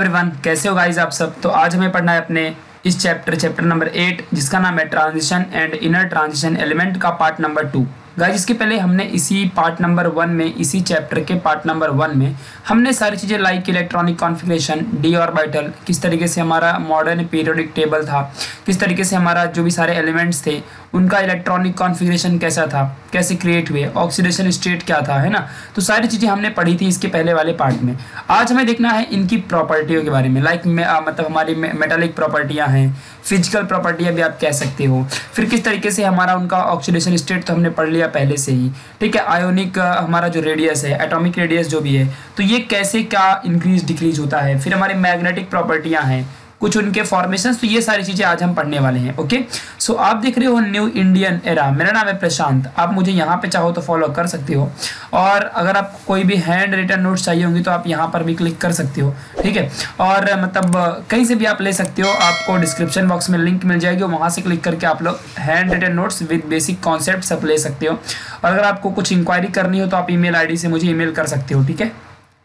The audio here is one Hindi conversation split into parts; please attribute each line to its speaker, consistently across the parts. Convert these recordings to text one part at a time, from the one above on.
Speaker 1: एवरीवन कैसे हो गाइस आप सब? तो आज हमें पढ़ना है अपने इस चैप्टर चैप्टर नंबर एट जिसका नाम है transition and inner transition element का पार्ट नंबर टू गाइस इसके पहले हमने इसी पार्ट नंबर वन में, इसी चैप्टर के पार्ट नंबर वन में हमने सारी चीज़ें like electronic configuration D orbital किस तरीके से हमारा मॉडर्न पीरियोडिक टेबल था, किस तरीके से हमारा जो भी सारे एलिमेंट्स थे उनका इलेक्ट्रॉनिक कॉन्फ़िगरेशन कैसा था? कैसे क्रिएट हुए? ऑक्सीडेशन स्टेट क्या था? है ना? तो सारी चीज़ें हमने पढ़ी थी इसके पहले वाले पार्ट में। आज हमें देखना है इनकी प्रॉपर्टियों के बारे में। लाइक मतलब हमारी मेटालिक प्रॉपर्टियाँ हैं फ़िज़िकल प्रॉपर्टियाँ भी आप कह सकते हो। फिर किस तरीके से हमारा उनका ऑक्सीडेशन स्टेट तो हमने पढ़ लिया पहले से ही। ठीक है? आयोनिक हमारा जो रेडियस है एटॉमिक रेडियस जो भी है तो ये कैसे क्या इंक्रीज डिक्रीज होता है? फिर हमारी मैग्नेटिक प्रॉपर्टियाँ हैं। कुछ उनके फॉर्मेशन तो ये सारी चीज़ें आज हम पढ़ने वाले हैं ओके सो आप देख रहे हो न्यू इंडियन एरा मेरा नाम है प्रशांत। आप मुझे यहाँ पे चाहो तो फॉलो कर सकते हो। और अगर आप कोई भी हैंड रिटर्न नोट्स चाहिए होंगे तो आप यहाँ पर भी क्लिक कर सकते हो, ठीक है? और मतलब कहीं से भी आप ले सकते हो, आपको डिस्क्रिप्शन बॉक्स में लिंक मिल जाएगी वहाँ से क्लिक करके आप लोग hand written notes with basic concept सब ले सकते हो। और अगर आपको कुछ इंक्वायरी करनी हो तो आप ईमेल आईडी से मुझे ईमेल कर सकते हो, ठीक है?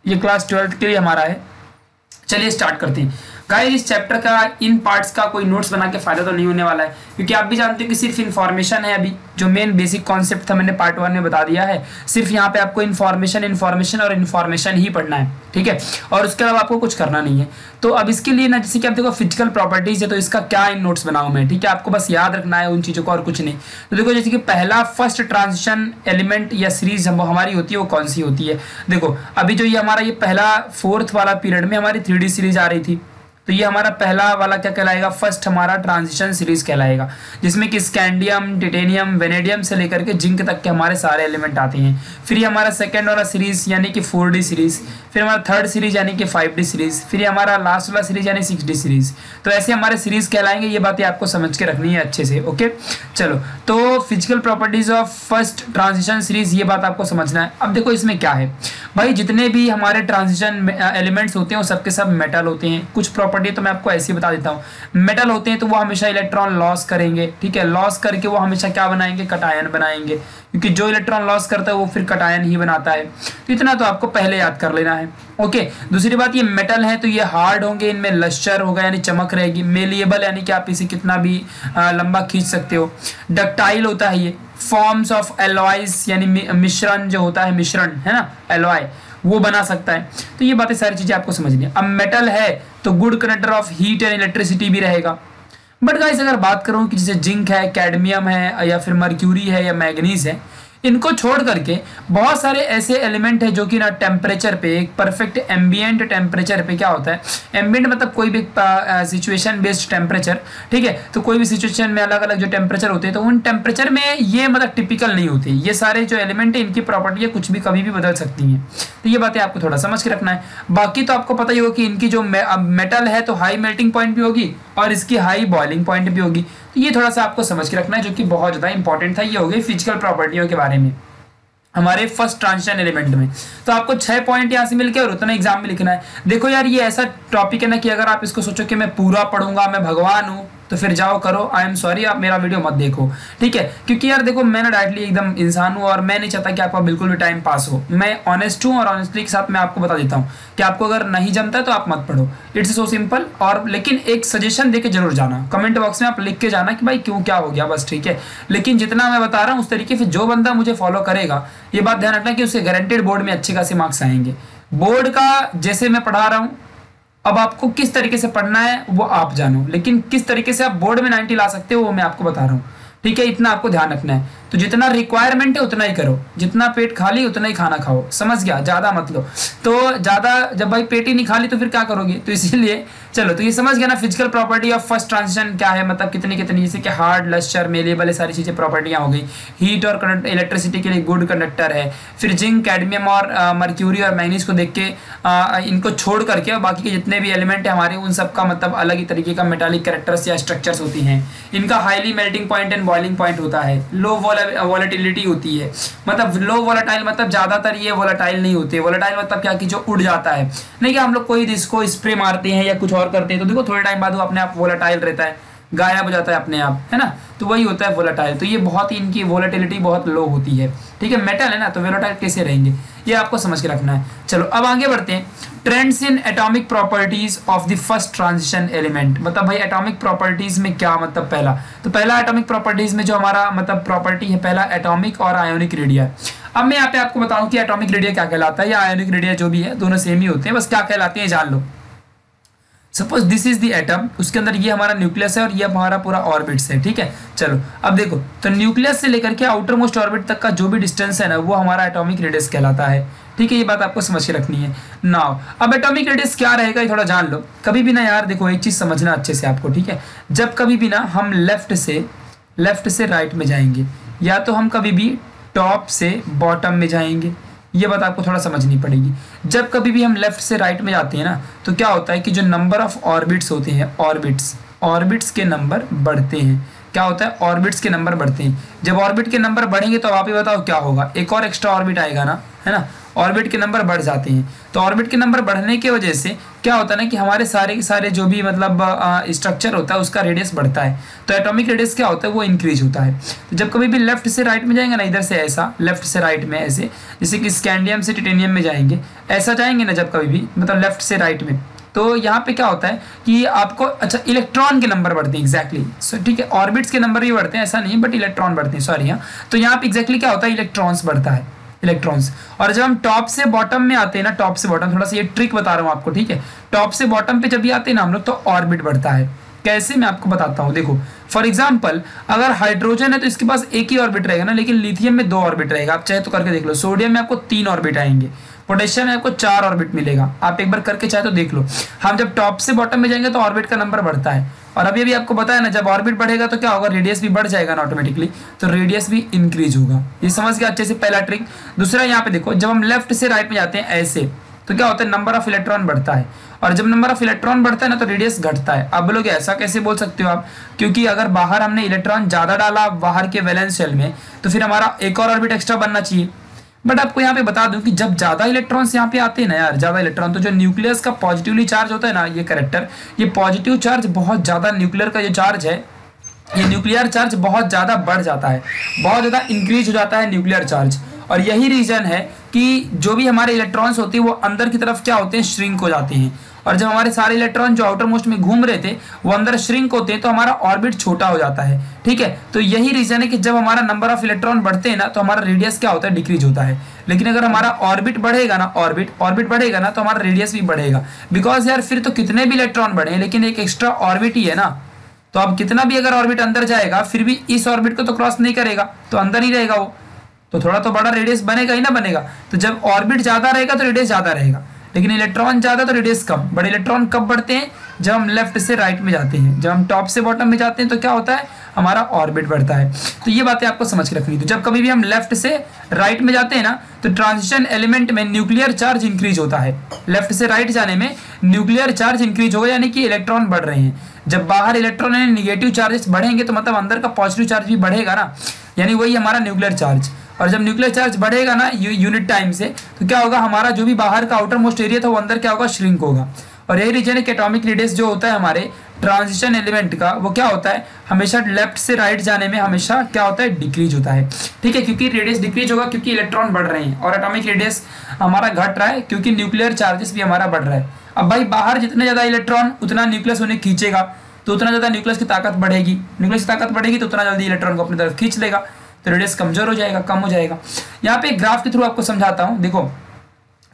Speaker 1: ये क्लास ट्वेल्थ के लिए हमारा है। चलिए स्टार्ट करते हैं। गाइस इस चैप्टर का इन पार्ट्स का कोई नोट्स बना के फ़ायदा तो नहीं होने वाला है, क्योंकि आप भी जानते हो कि सिर्फ़ इन्फॉर्मेशन है अभी। जो मेन बेसिक कॉन्सेप्ट था, मैंने पार्ट वन में बता दिया है। सिर्फ़ यहाँ पे आपको इन्फॉर्मेशन इन्फॉर्मेशन और इन्फॉर्मेशन ही पढ़ना है, ठीक है? और उसके अलावा आपको कुछ करना नहीं है। तो अब इसके लिए ना, जैसे कि आप देखो फ़िज़िकल प्रॉपर्टीज़ है तो इसका क्या इन नोट्स बनाऊँ मैं, ठीक है? आपको बस याद रखना है उन चीज़ों को और कुछ नहीं। तो देखो, जैसे कि पहला फ़र्स्ट ट्रांजिशन एलिमेंट या सीरीज़ हमारी होती है, वो कौन सी होती है? देखो, अभी जो ये हमारा ये पहला फोर्थ वाला पीरियड में हमारी थ्री सीरीज़ आ रही थी। तो ये हमारा पहला वाला क्या कहलाएगा? फ़र्स्ट हमारा ट्रांजिशन सीरीज़ कहलाएगा, जिसमें कि स्कैंडियम टिटेनियम वेनेडियम से लेकर के जिंक तक के हमारे सारे एलिमेंट आते हैं। फिर ये हमारा सेकेंड वाला सीरीज़ यानी कि फोर सीरीज़ फिर हमारा थर्ड सीरीज़ यानी कि फाइव सीरीज़ फिर ये हमारा लास्ट वाला सीरीज़ यानी सिक्स सीरीज़ तो ऐसे हमारे सीरीज़ कहलाएँगे, ये बातें आपको समझ के रखनी है अच्छे से ओके चलो तो physical properties of first transition series ये बात आपको समझना है। अब देखो इसमें क्या है। भाई, जितने भी हमारे ट्रांजिशन एलिमेंट्स होते हैं, वो सबके सब मेटल होते हैं। कुछ तो मैं आपको ऐसे ही बता देता हूँ। मेटल होते हैं तो वो हमेशा इलेक्ट्रॉन लॉस करेंगे, ठीक है? लॉस करके वो हमेशा क्या बनाएँगे? कटायन बनाएँगे। क्योंकि जो इलेक्ट्रॉन लॉस करता है, वो फिर कटायन ही बनाता है। तो इतना तो आपको पहले याद कर लेना है। ओके दूसरी बात, ये मेटल है तो ये हार्ड होंगे, इनमें लश्चर होगा, यानी चमक रहेगी। मेलिएबल यानी कि आप इसे कितना भी लंबा खींच सकते हो। डक्टाइल होता है ये। फॉर्म्स ऑफ़ एलॉइस यानी मिश्रण जो होता है, मिश्रण, है ना? एलॉय वो बना सकता है। तो ये बातें सारी चीज़ें आपको समझनी है। अब मेटल है तो good connector of heat and electricity भी रहेगा। बट गाइस अगर बात करूँ कि जैसे जिंक है कैडमियम है, या फिर मर्क्यूरी है, या मैगनीज है इनको छोड़ करके बहुत सारे ऐसे एलिमेंट है जो कि ना टेम्परेचर पे, एक परफेक्ट एम्बियंट टेम्परेचर पे क्या होता है? एम्बियंट मतलब कोई भी सिचुएशन बेस्ड टेम्परेचर ठीक है? तो कोई भी सिचुएशन में अलग अलग जो टेम्परेचर होते हैं तो उन टेम्परेचर में ये मतलब टिपिकल नहीं होती। ये सारे जो एलिमेंट है, इनकी प्रॉपर्टी कुछ भी कभी भी बदल सकती हैं। तो ये बातें आपको थोड़ा समझ के रखना है। बाकी तो आपको पता ही होगा कि इनकी जो मेटल है तो हाई मेल्टिंग पॉइंट भी होगी और इसकी हाई बॉइलिंग पॉइंट भी होगी। तो ये थोड़ा सा आपको समझ के रखना है, जो कि बहुत ज़्यादा इंपॉर्टेंट था, ये हो गई फ़िज़िकल प्रॉपर्टियों के बारे में। हमारे फ़र्स्ट ट्रांजिशन एलिमेंट में। तो आपको छह पॉइंट यहाँ से मिल मिलकर और उतना एग्ज़ाम में लिखना है। देखो यार, ये ऐसा टॉपिक है ना कि अगर आप इसको सोचो कि मैं पूरा पढ़ूँगा, मैं भगवान हूँ तो फिर जाओ करो आई एम सॉरी आप मेरा वीडियो मत देखो। ठीक है? क्योंकि यार देखो, मैं ना डायरेक्टली एकदम इंसान हूँ और मैं नहीं चाहता कि आपका बिल्कुल भी टाइम पास हो। मैं ऑनेस्ट हूँ और ऑनेस्टली के साथ मैं आपको बता देता हूँ कि आपको अगर नहीं जमता है तो आप मत पढ़ो। इट्स सो सिंपल और लेकिन एक सजेशन दे ज़रूर जाना। कमेंट बॉक्स में आप लिख के जाना कि भाई क्यों क्या हो गया, बस ठीक है। लेकिन जितना मैं बता रहा हूँ उस तरीके से जो बंदा मुझे फॉलो करेगा, ये बात ध्यान रखना कि उसके गारंटेड बोर्ड में अच्छे खासे मार्क्स आएँगे। बोर्ड का जैसे मैं पढ़ा रहा हूँ अब आपको किस तरीके से पढ़ना है, वो आप जानो। लेकिन किस तरीके से आप बोर्ड में नाइनटी ला सकते हो, वो मैं आपको बता रहा हूँ। ठीक है, इतना आपको ध्यान रखना है। तो जितना रिक्वायरमेंट है उतना ही करो। जितना पेट खाली उतना ही खाना खाओ। समझ गया? ज़्यादा मत लो। तो ज़्यादा जब भाई पेट ही नहीं खाली तो फिर क्या करोगे? तो इसीलिए चलो तो ये समझ गया ना physical property of first transition क्या है? मतलब कितनी कितनी जैसे कि हार्ड लश्चर मेलेबल सारी चीज़ें प्रॉपर्टियाँ हो गई। हीट और इलेक्ट्रिसिटी के लिए गुड कंडक्टर है। फिर जिंक कैडमियम और मर्क्यूरी और मैग्नीज को देख के आ, इनको छोड़ करके और बाकी के जितने भी एलिमेंट है हमारे उन सब का मतलब अलग ही तरीके का मेटालिक करेक्टर्स या स्ट्रक्चर्स होती हैं। इनका highly melting point and boiling point होता है। लो वॉलेटिलिटी होती है। मतलब लो वॉलेटाइल मतलब ज़्यादातर ये वॉलेटाइल नहीं होते। वॉलेटाइल मतलब क्या कि जो उड़ जाता है। नहीं कि हम लोग कोई इसको स्प्रे मारते हैं या कुछ और करते हैं। तो देखो, थोड़े टाइम बाद वो अपने आप वॉलेटाइल रहता है। गायब हो जाता है अपने आप, है ना? तो वही होता है वोलाटाइल तो ये बहुत ही इनकी वोलाटिलिटी बहुत लो होती है। ठीक है? मेटल है ना? तो वोलाटाइल कैसे रहेंगे? ये आपको समझ के रखना है। चलो, अब आगे बढ़ते हैं। Trends in atomic properties of the first transition element मतलब भाई एटॉमिक प्रॉपर्टीज़ में क्या मतलब पहला? तो पहला एटॉमिक प्रॉपर्टीज़ में जो हमारा मतलब प्रॉपर्टी है, पहला एटॉमिक और आयोनिक रेडिया अब मैं यहाँ पे आपको बताऊँ कि एटॉमिक रेडिया क्या कहलाता है या आयोनिक रेडिया जो भी है, दोनों सेम ही होते हैं। बस क्या कहलाते हैं जान लो। Suppose this is the atom उसके अंदर ये हमारा न्यूक्लियस है और ये हमारा पूरा ऑर्बिट्स है, ठीक है? चलो, अब देखो तो न्यूक्लियस से लेकर के आउटर मोस्ट ऑर्बिट तक का जो भी डिस्टेंस है ना, वो हमारा एटॉमिक रेडियस कहलाता है। ठीक है, ये बात आपको समझ के रखनी है। नाउ अब एटॉमिक रेडियस क्या रहेगा, ये थोड़ा जान लो। कभी भी ना यार, देखो, एक चीज़ समझना अच्छे से आपको, ठीक है? जब कभी भी ना हम लेफ़्ट से लेफ़्ट से राइट में जाएँगे, या तो हम कभी भी टॉप से बॉटम में जाएँगे। ये बात आपको थोड़ा समझनी पड़ेगी। जब कभी भी हम लेफ़्ट से राइट में जाते हैं ना तो क्या होता है कि जो नंबर ऑफ़ ऑर्बिट्स होते हैं ऑर्बिट्स ऑर्बिट्स के नंबर बढ़ते हैं। क्या होता है? ऑर्बिट्स के नंबर बढ़ते हैं। जब ऑर्बिट के नंबर बढ़ेंगे तो आप ही बताओ क्या होगा। एक और एक्स्ट्रा ऑर्बिट आएगा ना। है ना? ऑर्बिट के नंबर बढ़ जाते हैं। तो ऑर्बिट के नंबर बढ़ने की वजह से क्या होता है ना कि हमारे सारे के सारे जो भी मतलब स्ट्रक्चर होता है, उसका रेडियस बढ़ता है। तो एटॉमिक रेडियस क्या होता है? वो इंक्रीज होता है। तो जब कभी भी लेफ़्ट से राइट में जाएँगे ना, इधर से ऐसा लेफ़्ट से राइट में ऐसे, जैसे कि स्कैंडियम से टिटेनियम में जाएँगे, ऐसा जाएँगे ना जब कभी भी मतलब लेफ़्ट से राइट में। तो यहाँ पे क्या होता है कि आपको अच्छा इलेक्ट्रॉन के नंबर बढ़ते हैं एक्जैक्टली सो ठीक है ऑर्बिट्स के नंबर भी बढ़ते हैं, ऐसा नहीं बट इलेक्ट्रॉन बढ़ते हैं सॉरी हाँ। तो यहाँ पे एक्जैक्टली क्या होता है? इलेक्ट्रॉन्स बढ़ता है। इलेक्ट्रॉन्स और जब हम टॉप से बॉटम में आते हैं ना टॉप से बॉटम थोड़ा सा ये ट्रिक बता रहा हूँ आपको, ठीक है? टॉप से बॉटम पे जब भी आते हैं ना हम लोग तो ऑर्बिट बढ़ता है। कैसे मैं आपको बताता हूँ, देखो फॉर एग्ज़ाम्पल अगर हाइड्रोजन है तो इसके पास एक ही ऑर्बिट रहेगा ना, लेकिन लिथियम में दो ऑर्बिट रहेगा। आप चाहे तो करके देख लो सोडियम में आपको तीन ऑर्बिट आएँगे। पोटेशियम में आपको चार ऑर्बिट मिलेगा। आप एक बार करके चाहे तो देख लो। हम जब टॉप से बॉटम में जाएँगे तो ऑर्बिट का नंबर बढ़ता है। और अभी अभी आपको बताया ना, जब ऑर्बिट बढ़ेगा तो क्या होगा? रेडियस भी बढ़ जाएगा ना ऑटोमेटिकली तो रेडियस भी इंक्रीज होगा। ये समझ गया अच्छे से पहला ट्रिक दूसरा यहाँ पे देखो, जब हम लेफ़्ट से राइट में जाते हैं ऐसे तो क्या होता है? नंबर ऑफ़ इलेक्ट्रॉन बढ़ता है। और जब नंबर ऑफ़ इलेक्ट्रॉन बढ़ता है ना तो रेडियस घटता है। अब बोलोगे ऐसा कैसे बोल सकते हो आप? क्योंकि अगर बाहर हमने इलेक्ट्रॉन ज़्यादा डाला बाहर के वैलेंस शेल में तो फिर हमारा एक और ऑर्बिट एक्स्ट्रा बनना चाहिए। बट आपको यहाँ पे बता दूँ कि जब ज़्यादा इलेक्ट्रॉन्स यहाँ पे आते हैं ना यार, ज़्यादा इलेक्ट्रॉन तो जो न्यूक्लियस का पॉजिटिवली चार्ज होता है ना, ये करेक्टर ये पॉजिटिव चार्ज बहुत ज़्यादा न्यूक्लियर का जो चार्ज है, ये न्यूक्लियर चार्ज बहुत ज़्यादा बढ़ जाता है, बहुत ज़्यादा इंक्रीज हो जाता है न्यूक्लियर चार्ज और यही रीजन है कि जो भी हमारे इलेक्ट्रॉन्स होते हैं, वो अंदर की तरफ़ क्या होते हैं श्रिंक हो जाते हैं। और जब हमारे सारे इलेक्ट्रॉन जो आउटर मोस्ट में घूम रहे थे, वो अंदर श्रिंक होते हैं तो हमारा ऑर्बिट छोटा हो जाता है, ठीक है? तो यही रीजन है कि जब हमारा नंबर ऑफ़ इलेक्ट्रॉन बढ़ते हैं ना तो हमारा रेडियस क्या होता है? डिक्रीज होता है। लेकिन अगर हमारा ऑर्बिट बढ़ेगा ना ऑर्बिट ऑर्बिट बढ़ेगा ना तो हमारा रेडियस भी बढ़ेगा। बिकॉज़ यार, फिर तो कितने भी इलेक्ट्रॉन बढ़े लेकिन एक एक्स्ट्रा ऑर्बिट ही है ना। तो अब कितना भी अगर ऑर्बिट अंदर जाएगा, फिर भी इस ऑर्बिट को तो क्रॉस नहीं करेगा तो अंदर ही रहेगा वो। तो थोड़ा तो बड़ा रेडियस बनेगा ही ना बनेगा। तो जब ऑर्बिट ज़्यादा रहेगा तो रेडियस ज़्यादा रहेगा। लेकिन इलेक्ट्रॉन ज़्यादा तो रेडियस कम। बड़े इलेक्ट्रॉन कब बढ़ते हैं? जब हम लेफ़्ट से राइट में जाते हैं। जब हम टॉप से बॉटम में जाते हैं तो क्या होता है? हमारा ऑर्बिट बढ़ता है। तो ये बातें आपको समझ के रखनी तो जब कभी भी हम लेफ़्ट से राइट में जाते हैं ना तो ट्रांजिशन एलिमेंट में न्यूक्लियर चार्ज इंक्रीज होता है। लेफ़्ट से राइट जाने में न्यूक्लियर चार्ज इंक्रीज होगा, यानी कि इलेक्ट्रॉन बढ़ रहे हैं। जब बाहर इलेक्ट्रॉन यानी निगेटिव चार्जेस बढ़ेंगे तो मतलब अंदर का पॉजिटिव चार्ज भी बढ़ेगा ना। यानी वही हमारा न्यूक्लियर चार्ज और जब न्यूक्लियर चार्ज बढ़ेगा ना यू, यूनिट टाइम से तो क्या होगा? हमारा जो भी बाहर का आउटर मोस्ट एरिया था वो अंदर क्या होगा? श्रिंक होगा। और यही रीजन है कि एटॉमिक रेडियस जो होता है हमारे ट्रांजिशन एलिमेंट का वो क्या होता है? हमेशा लेफ़्ट से राइट जाने में हमेशा क्या होता है? डिक्रीज होता है। ठीक है? क्योंकि रेडियस डिक्रीज होगा क्योंकि इलेक्ट्रॉन बढ़ रहे हैं। और एटॉमिक रेडियस हमारा घट रहा है क्योंकि न्यूक्लियर चार्जेस भी हमारा बढ़ रहा है। अब भाई बाहर जितने ज़्यादा इलेक्ट्रॉन उतना न्यूक्लियस उन्हें खींचेगा। तो उतना ज़्यादा न्यूक्लियस की ताकत बढ़ेगी। न्यूक्लियस की ताकत बढ़ेगी तो उतना जल्दी इलेक्ट्रॉन को अपनी तरफ़ खींच लेगा। तो रेडियस कमज़ोर हो जाएगा, कम हो जाएगा। यहाँ पे ग्राफ के थ्रू आपको समझाता हूँ। देखो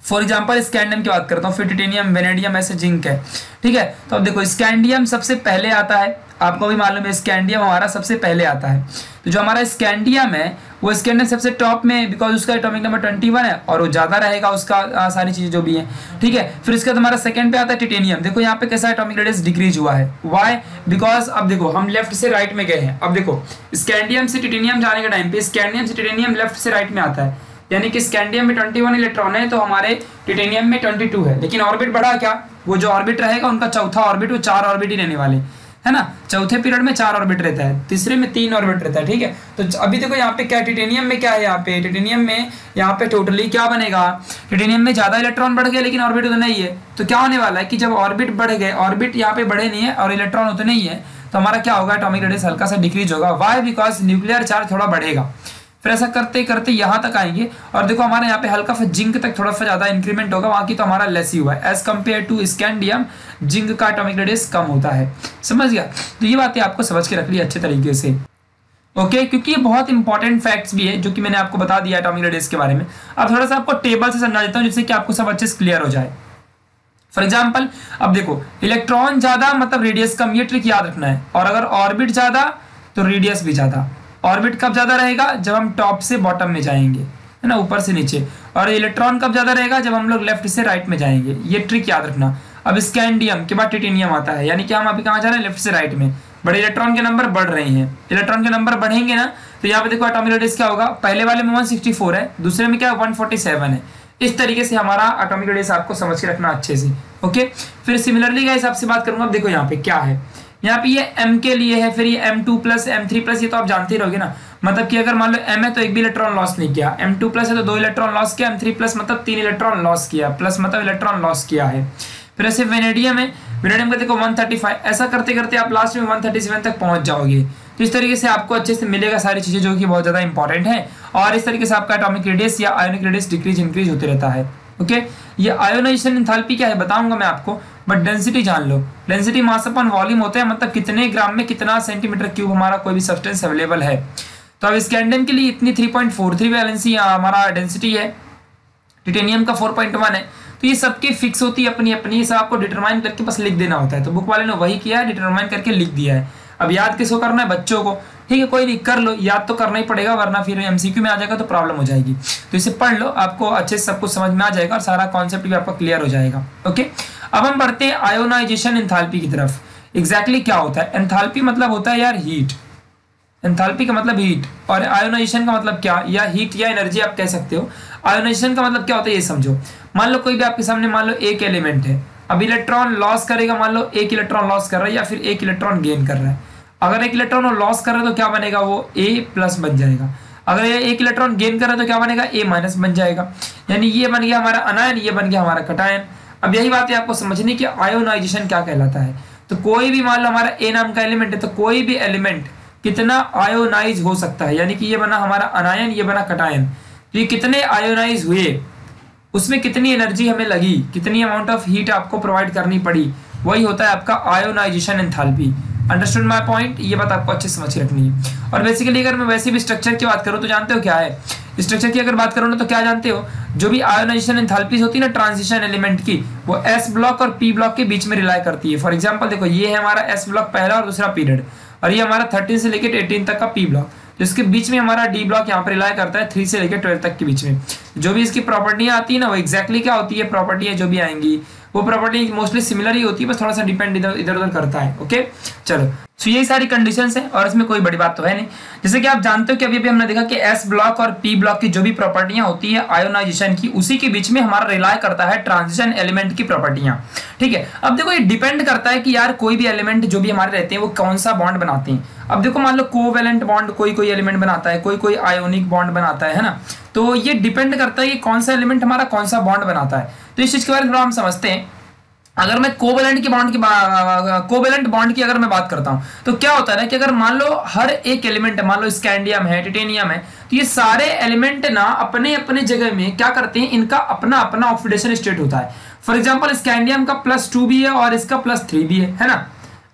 Speaker 1: फॉर एग्ज़ाम्पल स्कैंडियम की बात करता हूँ। फिर टिटेनियम वेनेडियम ऐसे जिंक है। ठीक है? तो अब देखो स्कैंडियम सबसे पहले आता है। आपको भी मालूम है स्कैंडियम हमारा सबसे पहले आता है। तो जो हमारा स्कैंडियम है वो स्कैंडियम सबसे टॉप में बिकॉज़ उसका एटॉमिक नंबर ट्वेंटी वन है और वो ज़्यादा रहेगा उसका आ, सारी चीज़ें जो भी है। ठीक है? फिर उसके बाद हमारा सेकंड पे आता है टिटेनियम देखो यहाँ पे कैसा एटॉमिक रेडियस डिक्रीज हुआ है। वाई बिकॉज़ अब देखो हम लेफ़्ट से राइट में गए हैं। अब देखो स्कैंडियम से टिटेनियम जाने के टाइम पे स्कैंडियम से टिटेनियम लेफ़्ट से राइट में आता है। यानी कि स्कैंडियम में 21 इलेक्ट्रॉन है तो हमारे टिटेनियम में 22 है। लेकिन ऑर्बिट बढ़ा क्या? वो जो ऑर्बिट रहेगा उनका चौथा ऑर्बिट वो चार ऑर्बिट ही रहने वाले। है ना? चौथे पीरियड में चार ऑर्बिट रहता है, तीसरे में तीन ऑर्बिट रहता है, ठीक है? तो अभी देखो यहाँ पे क्या टिटेनियम में क्या है यहाँ पे? टिटेनियम में यहाँ पे टोटली क्या बनेगा? टिटेनियम में ज़्यादा इलेक्ट्रॉन बढ़ गया, लेकिन ऑर्बिट उतना ही है। तो क्या होने वाला है कि जब ऑर्बिट बढ़ गए ऑर्बिट यहाँ पे बढ़े नहीं है और इलेक्ट्रॉन उतने ही है तो हमारा क्या होगा? एटॉमिक रेडियस हल्का सा डिक्रीज होगा। वाई बिकॉज़ न्यूक्लियर चार्ज थोड़ा बढ़ेगा। फिर ऐसा करते करते यहाँ तक आएँगे। और देखो हमारे यहाँ पे हल्का सा जिंक तक थोड़ा सा ज़्यादा इंक्रीमेंट होगा वहाँ की तो हमारा लेस ही हुआ है। As compare to scandium zinc का एटॉमिक रेडियस कम होता है। समझ गया? तो ये बातें आपको समझ के रख ली अच्छे तरीके से। ओके okay, क्योंकि ये बहुत इंपॉर्टेंट फैक्ट्स भी है जो कि मैंने आपको बता दिया एटॉमिक रेडियस के बारे में। अब थोड़ा सा आपको टेबल से समझा देता हूँ जिससे कि आपको सब अच्छे से क्लियर हो जाए। फॉर एग्ज़ाम्पल अब देखो इलेक्ट्रॉन ज़्यादा मतलब रेडियस कम ये ट्रिक याद रखना है। और अगर ऑर्बिट ज़्यादा तो रेडियस भी ज़्यादा। ऑर्बिट कब ज़्यादा रहेगा? जब हम टॉप से बॉटम में जाएँगे, है ना, ऊपर से नीचे। और इलेक्ट्रॉन कब ज़्यादा रहेगा? जब हम लोग लेफ़्ट से राइट में जाएँगे। ये ट्रिक याद रखना। अब स्कैंडियम, के बाद टिटेनियम आता है। यानी कि हम अभी कहाँ जा रहे हैं? लेफ़्ट से राइट में। बड़े इलेक्ट्रॉन के नंबर बढ़ रहे हैं। इलेक्ट्रॉन के नंबर बढ़ेंगे ना तो यहाँ पे देखो एटॉमिक रेडियस क्या होगा? पहले वाले में 164 है, दूसरे में क्या 147 है। इस तरीके से हमारा एटॉमिक रेडियस आपको समझ के रखना अच्छे से। ओके? फिर सिमिलरली का हिसाब से बात करूँगा। अब देखो यहाँ पे क्या है। यहाँ पे ये एम के लिए है, फिर ये M two plus M three plus ये तो आप जानते ही रहोगे ना। मतलब कि अगर मान लो एम है तो एक भी इलेक्ट्रॉन लॉस नहीं किया। एम टू प्लस है तो दो इलेक्ट्रॉन लॉस किया एम थ्री प्लस मतलब तीन इलेक्ट्रॉन लॉस किया प्लस मतलब इलेक्ट्रॉन लॉस किया है। फिर ऐसे वेनेडियम है वेनेडियम का देखो 135 ऐसा करते करते आप लास्ट में 137 तक पहुँच जाओगे। तो इस तरीके से आपको अच्छे से मिलेगा सारी चीज़ें जो कि बहुत ज़्यादा इंपॉर्टेंट है। और इस तरीके से आपका एटॉमिक रेडियस या आयोनिक रेडियस डिक्रीज इंक्रीज होते रहता है। ओके ये आयोनाइजेशन इंथैल्पी क्या है? बताऊँगा मैं आपको। बट डेंसिटी जान लो। डेंसिटी मास अपन वॉल्यूम होता है मतलब कितने ग्राम में कितना सेंटीमीटर क्यूब हमारा कोई भी सब्सटेंस अवेलेबल है। तो अब स्कैंडम के लिए इतनी 3.43 वैलेंसी हमारा डेंसिटी है। टिटेनियम का 4.1 है। तो ये सबकी फिक्स होती है अपनी अपनी सब आपको डिटरमाइन करके बस लिख देना होता है। तो बुक वाले ने वही किया है डिटरमाइन करके लिख दिया है। अब याद किसको करना है? बच्चों को। ठीक है, कोई नहीं, कर लो, याद तो करना ही पड़ेगा, वरना फिर एमसीक्यू में आ जाएगा तो प्रॉब्लम हो जाएगी। तो इसे पढ़ लो, आपको अच्छे से सब कुछ समझ में आ जाएगा और सारा कॉन्सेप्ट भी आपका क्लियर हो जाएगा। ओके अब हम बढ़ते हैं आयोनाइजेशन एंथैल्पी की तरफ़। एग्जैक्टली exactly क्या होता है? एंथैल्पी मतलब होता है यार हीट एंथैल्पी का मतलब हीट और आयोनाइजेशन का मतलब क्या? या हीट या एनर्जी आप कह सकते हो। आयोनाइजेशन का मतलब क्या होता है? ये समझो। मान लो कोई भी आपके सामने मान लो एक एलिमेंट है। अब इलेक्ट्रॉन लॉस करेगा, मान लो एक इलेक्ट्रॉन लॉस कर रहा है या फिर एक इलेक्ट्रॉन गेन कर रहा है। अगर एक इलेक्ट्रॉन लॉस कर रहा तो क्या बनेगा वो? ए प्लस बन जाएगा। अगर ये एक इलेक्ट्रॉन गेन कर रहा तो क्या बनेगा? ए माइनस बन जाएगा। यानी ये बन गया हमारा अनायन ये बन गया हमारा कटायन अब यही बात है आपको समझनी कि आयोनाइजेशन क्या कहलाता है। तो कोई भी मान लो हमारा ए नाम का एलिमेंट है तो कोई भी एलिमेंट कितना आयोनाइज हो सकता है? यानी कि ये बना हमारा अनायन ये बना कटायन तो ये कितने आयोनाइज हुए? उसमें कितनी एनर्जी हमें लगी? कितनी अमाउंट ऑफ़ हीट आपको प्रोवाइड करनी पड़ी? वही होता है आपका ionisation enthalpy understood my point ये बात आपको अच्छे समझ रखनी है। और बेसिकली अगर मैं वैसे भी स्ट्रक्चर की बात करूँ तो जानते हो क्या है? स्ट्रक्चर की अगर बात करो ना तो क्या जानते हो? जो भी आयोनाइजेशन एंथैल्पीज होती है ना ट्रांजिशन एलिमेंट की, वो एस ब्लॉक और पी ब्लॉक के बीच में रिलाई करती है। फॉर एग्ज़ाम्पल देखो, ये है हमारा एस ब्लॉक पहला और दूसरा पीरियड और ये हमारा थर्टीन से लेकर एटीन तक का पी ब्लॉक जिसके बीच में हमारा डी ब्लॉक यहाँ पर रिलाई करता है थ्री से लेकर ट्वेल्व तक के बीच में। जो भी इसकी प्रॉपर्टियाँ आती है ना, वो एक्जैक्टली क्या होती है? प्रॉपर्टियाँ जो भी आएँगी। वो प्रॉपर्टी मोस्टली सिमिलर ही होती है, बस थोड़ा सा डिपेंड इधर इधर उधर करता है ओके चलो। सो यही सारी कंडीशन है, और इसमें कोई बड़ी बात तो है नहीं। जैसे कि आप जानते हो कि अभी अभी हमने देखा कि एस ब्लॉक और पी ब्लॉक की जो भी प्रॉपर्टियाँ होती है आयोनाइजेशन की, उसी के बीच में हमारा रिलाय करता है ट्रांजिशन एलिमेंट की प्रॉपर्टियाँ ठीक है? अब देखो, ये डिपेंड करता है कि यार कोई भी एलिमेंट जो भी हमारे रहते हैं, वो कौन सा बॉन्ड बनाते हैं। अब देखो, मान लो कोवेलेंट बॉन्ड कोई कोई एलिमेंट बनाता है कोई कोई आयोनिक बॉन्ड बनाता है ना? तो ये डिपेंड करता है कि कौन सा एलिमेंट हमारा कौन सा बॉन्ड बनाता है। तो इस चीज़ के बारे में हम समझते हैं। अगर मैं कोवेलेंट की बॉन्ड की कोवेलेंट बॉन्ड की अगर मैं बात करता हूँ तो क्या होता है ना कि अगर मान लो हर एक एलिमेंट मान लो स्कैंडियम है, टिटेनियम है तो ये सारे एलिमेंट ना अपने अपने जगह में क्या करते हैं, इनका अपना अपना ऑक्सीडेशन स्टेट होता है। फॉर एग्ज़ाम्पल स्कैंडियम का प्लस टू भी है और इसका प्लस थ्री भी है है ना?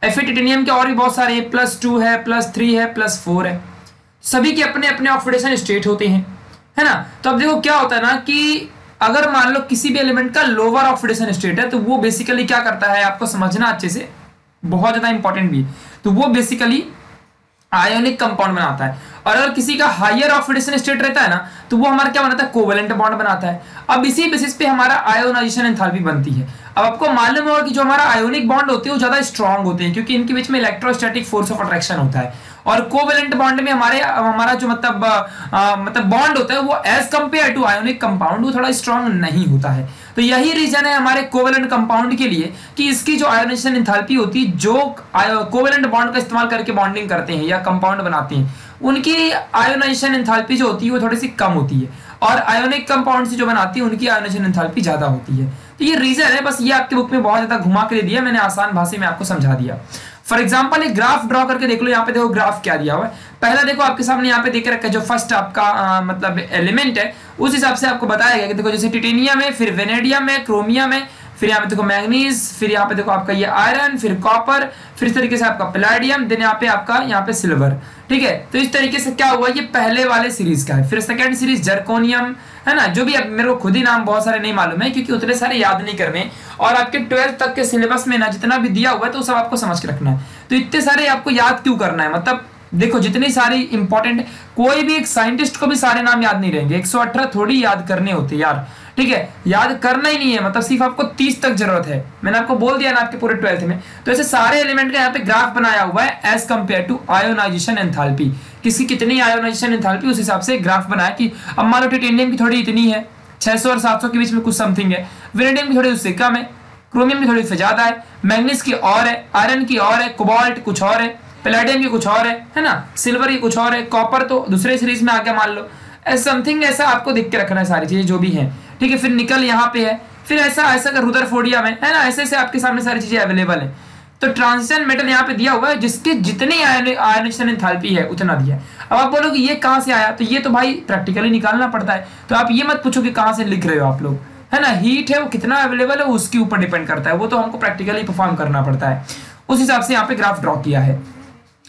Speaker 1: एफ़ टिटेनियम के और भी बहुत सारे प्लस टू है प्लस थ्री है प्लस फोर है। सभी के अपने अपने ऑक्सीडेशन स्टेट होते हैं, है ना? तो अब देखो क्या होता है ना कि अगर मान लो किसी भी एलिमेंट का लोअर ऑक्सीडेशन स्टेट है तो वो बेसिकली क्या करता है आपको समझना अच्छे से, बहुत ज़्यादा इंपॉर्टेंट भी तो वो बेसिकली आयोनिक कंपाउंड बनाता है। और अगर किसी का हायर ऑक्सीडेशन स्टेट रहता है ना तो वो हमारा क्या बनाता है? कोवेलेंट बॉन्ड बनाता है। अब इसी बेसिस पे हमारा आयोनाइजेशन एंथैल्पी बनती है। अब आपको मालूम होगा कि जो हमारा आयोनिक बॉन्ड होते हैं, वो ज़्यादा स्ट्रॉन्ग होते हैं, क्योंकि इनके बीच में इलेक्ट्रोस्टैटिक फोर्स ऑफ़ अट्रैक्शन होता है। और कोवेलेंट बॉन्ड में हमारे, हमारा जो मतलब मतलब बॉन्ड होता है, वो as compare to ionic compound वो थोड़ा स्ट्रॉन्ग नहीं होता है। तो यही रीजन है हमारे कोवेलेंट कंपाउंड के लिए कि इसकी जो आयोनाइजेशन एंथैल्पी होती है, जो कोवेलेंट बॉन्ड का इस्तेमाल करके बॉन्डिंग करते हैं या कंपाउंड बनाते हैं, उनकी आयोनाइजेशन एंथैल्पी जो होती है, वो थोड़ी सी कम होती है। और आयोनिक कंपाउंड से जो बनाती है, उनकी आयोनाइजेशन एंथैल्पी ज़्यादा होती है। तो ये रीजन है, बस ये आपके बुक में बहुत ज़्यादा घुमा के दिया, मैंने आसान भाषा में आपको समझा दिया। फॉर एग्ज़ाम्पल एक ग्राफ ड्रॉ करके देख लो यहाँ पे देखो ग्राफ क्या दिया हुआ है। पहला देखो आपके सामने यहाँ पे देख रखा है जो फ़र्स्ट आपका आ, मतलब एलिमेंट है उस हिसाब से आपको बताया गया कि देखो जैसे टिटेनियम है फिर वेनेडियम है क्रोमियम है फिर यहाँ पे देखो मैग्नीज फिर यहाँ पे देखो आपका ये आयरन फिर कॉपर फिर इस तरीके से आपका प्लाडियम देन यहाँ पे आपका यहाँ पे सिल्वर ठीक है? तो इस तरीके से क्या हुआ? ये पहले वाले सीरीज़ का है। फिर सेकंड सीरीज़ जर्कोनियम है ना? जो भी अब मेरे को खुद ही नाम बहुत सारे नहीं मालूम है, क्योंकि उतने सारे याद नहीं करने। और आपके ट्वेल्थ तक के सिलेबस में ना जितना भी दिया हुआ है तो सब आपको समझ के रखना है। तो इतने सारे आपको याद क्यों करना है? मतलब देखो, जितनी सारी इंपॉर्टेंट कोई भी एक साइंटिस्ट को भी सारे नाम याद नहीं रहेंगे। 118 थोड़ी याद करने होते यार। ठीक है? याद करना ही नहीं है मतलब सिर्फ़ आपको 30 तक ज़रूरत है। मैंने आपको बोल दिया ना आपके पूरे ट्वेल्थ में। तो ऐसे सारे एलिमेंट का यहाँ पे ग्राफ बनाया हुआ है as compare to ionisation enthalpy किसी कितनी आयोनाइजेशन एंथैल्पी उस हिसाब से ग्राफ बनाया कि अब मान लो टिटेनियम की थोड़ी इतनी है 600 और 700 के बीच में कुछ समथिंग है। वेनेडियम की थोड़ी उससे कम है क्रोमियम की थोड़ी उससे ज़्यादा है मैग्नीज की और है आयरन की और है कोबाल्ट कुछ और है प्लेडियम की कुछ और है है ना? सिल्वर की कुछ और है कॉपर तो दूसरे सीरीज़ में आगे मान लो। समथिंग ऐसा आपको देख के रखना है सारी चीज़ें, जो भी है। ठीक है, फिर निकल यहाँ पे है। फिर ऐसा ऐसा कर रुदर फोडिया में, है ना, ऐसे ऐसे आपके सामने सारी चीज़ें अवेलेबल है। तो ट्रांजिशन मेटल यहाँ पे दिया हुआ है, जिसके जितने आयनिशन एंथैल्पी है, उतना दिया है। अब आप बोलोगे, ये कहाँ से आया? तो ये तो भाई प्रैक्टिकली निकालना पड़ता है। तो आप ये मत पूछो कि कहाँ से लिख रहे हो आप लोग। है ना हीट है, वो कितना अवेलेबल है उसके ऊपर डिपेंड करता है। वो तो हमको प्रैक्टिकली परफॉर्म करना पड़ता है। उस हिसाब से यहाँ पे ग्राफ ड्रॉ किया है।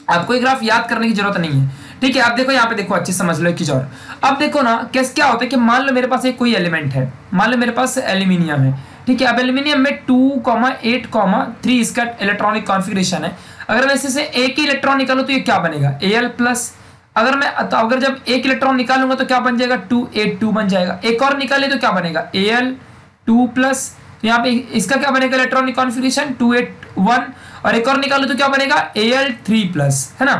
Speaker 1: आपको ये ग्राफ याद करने की ज़रूरत नहीं है। ठीक है, आप देखो, यहाँ पे देखो, अच्छे समझ लो, एक चीज़ और। अब देखो ना, कैसे, क्या होता है कि मान लो मेरे पास एक कोई एलिमेंट है। मान लो मेरे पास एल्यूमिनियम है। ठीक है, अब एल्यूमिनियम में two comma eight comma three इसका इलेक्ट्रॉनिक कॉन्फ़िगरेशन है। अगर मैं इसे एक ही इलेक्ट्रॉन निकालू तो ये क्या बनेगा? ए एल प्लस अगर मैं तो अगर जब एक इलेक्ट्रॉन निकालूँगा तो क्या बन जाएगा? टू एट टू बन जाएगा। एक और निकाले तो क्या बनेगा? ए एल टू प्लस यहाँ पे इसका क्या बनेगा? Electronic configuration two eight one और एक और निकालो तो क्या बनेगा? एल थ्री प्लस है ना?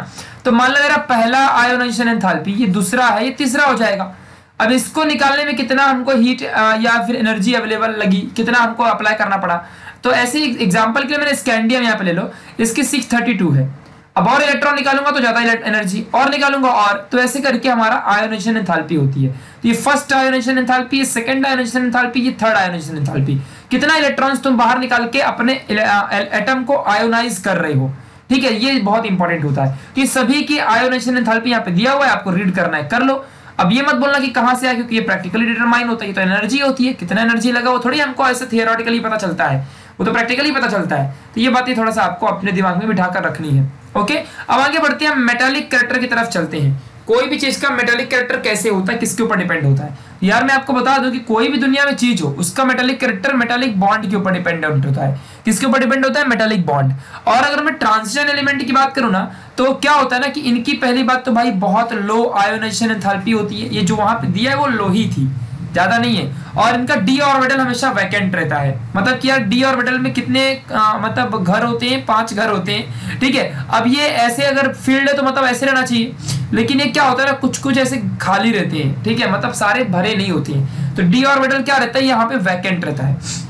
Speaker 1: तो मान लो मेरा पहला आयोनाइजेशन एंथैल्पी ये दूसरा है, ये तीसरा हो जाएगा। अब इसको निकालने में कितना हमको हीट या फिर एनर्जी अवेलेबल लगी? कितना हमको अप्लाई करना पड़ा? तो ऐसे एग्जांपल के लिए मैंने स्कैंडियम यहाँ पे ले लो। इसकी 632 है। अब और इलेक्ट्रॉन निकालूँगा तो ज़्यादा एनर्जी और निकालूँगा और। तो ऐसे करके हमारा आयोनाइजेशन एंथैल्पी होती है। तो ये फ़र्स्ट आयोनाइजेशन एंथैल्पी ये सेकंड आयोनाइजेशन एंथैल्पी ये थर्ड आयोनाइजेशन एंथैल्पी कितना इलेक्ट्रॉन्स तुम बाहर निकाल के अपने एटम को आयोनाइज कर रहे हो? ठीक है, ये बहुत इंपॉर्टेंट होता है। कि सभी की आयोनाइजेशन एंथैल्पी यहाँ पे दिया हुआ है, आपको रीड करना है। कर लो। अब ये मत बोलना कि कहाँ से आया, क्योंकि ये प्रैक्टिकली डिटरमाइन होता है तो एनर्जी होती है। कितना एनर्जी लगा वो थोड़ी हमको ऐसे थियोरटिकली पता चलता है। वो तो प्रैक्टिकली पता चलता है। तो ये बातें थोड़ा सा आपको अपने दिमाग में बिठा कर रखनी है। ओके? अब आगे बढ़ते हैं मेटालिक कैरेक्टर की तरफ़ चलते हैं। कोई भी चीज़ का मेटालिक कैरेक्टर कैसे होता है, किसके ऊपर डिपेंड होता है? यार मैं आपको बता दूँ कि कोई भी दुनिया में चीज़ हो, उसका मेटालिक करेक्टर मेटालिक बॉन्ड के ऊपर डिपेंडेंट होता है। किसके ऊपर डिपेंड होता है? मेटालिक बॉन्ड और अगर मैं ट्रांसजेंड एलिमेंट की बात करूँ ना तो क्या होता है ना कि इनकी पहली बात तो भाई बहुत लो आयोनाइजेशन एंथैल्पी होती है। ये जो वहाँ पर दिया है वो लोही थी। ज़्यादा नहीं है। और इनका डी ऑर्बिटल हमेशा वैकेंट रहता है। मतलब कि यार डी ऑर्बिटल में कितने आ, मतलब घर होते हैं? पाँच घर होते हैं। ठीक है? अब ये ऐसे अगर फ़ील्ड है तो मतलब ऐसे रहना चाहिए। लेकिन ये क्या होता है ना कुछ कुछ ऐसे खाली रहते हैं। ठीक है? मतलब सारे भरे नहीं होते हैं। तो डी ऑर्बिटल क्या रहता है? यहाँ पे वैकेंट रहता है।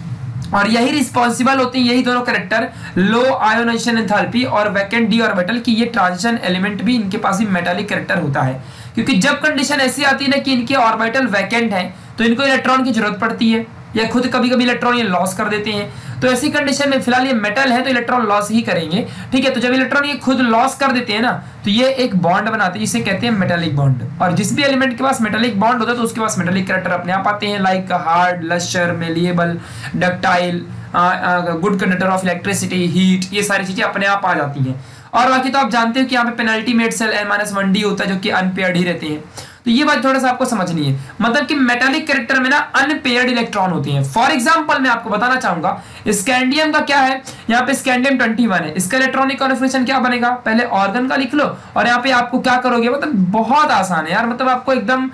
Speaker 1: और यही रिस्पॉन्सिबल होते हैं यही दोनों करेक्टर लो आयोनाइजेशन एंथैल्पी और वैकेंट डी ऑर्बिटल की ये ट्रांजिशन एलिमेंट भी इनके पास ही मेटालिक करेक्टर होता है। क्योंकि जब कंडीशन ऐसी आती है ना कि इनके ऑर्बिटल वैकेंट है तो इनको इलेक्ट्रॉन की ज़रूरत पड़ती है, या खुद कभी कभी इलेक्ट्रॉन ये लॉस कर देते हैं। तो ऐसी कंडीशन में फ़िलहाल ये मेटल है तो इलेक्ट्रॉन लॉस ही करेंगे। ठीक है तो जब इलेक्ट्रॉन ये खुद लॉस कर देते हैं ना तो ये एक बॉन्ड बनाते हैं जिसे कहते हैं मेटेलिक बॉन्ड और जिस भी एलिमेंट के पास मेटेलिक बॉन्ड होता है तो उसके पास मेटेलिक करेक्टर अपने आप आते हैं like hard lustre malleable ductile good conductor of electricity heat ये सारी चीज़ें अपने आप आ जाती हैं। और बाकी तो आप जानते हो कि यहाँ पे penultimate shell N minus one D होता है, जो कि अनपेयर्ड ही रहते हैं। तो ये बात थोड़ा सा आपको समझनी है। मतलब कि मेटालिक कैरेक्टर में ना अनपेयर्ड इलेक्ट्रॉन होते हैं। फॉर एग्जांपल मैं आपको बताना चाहूँगा स्कैंडियम का क्या है? यहाँ पे स्कैंडियम 21 है। इसका इलेक्ट्रॉनिक कॉन्फिगरेशन क्या बनेगा? पहले ऑर्गन का लिख लो और यहाँ पे आपको क्या करोगे? मतलब बहुत आसान है यार। मतलब आपको एकदम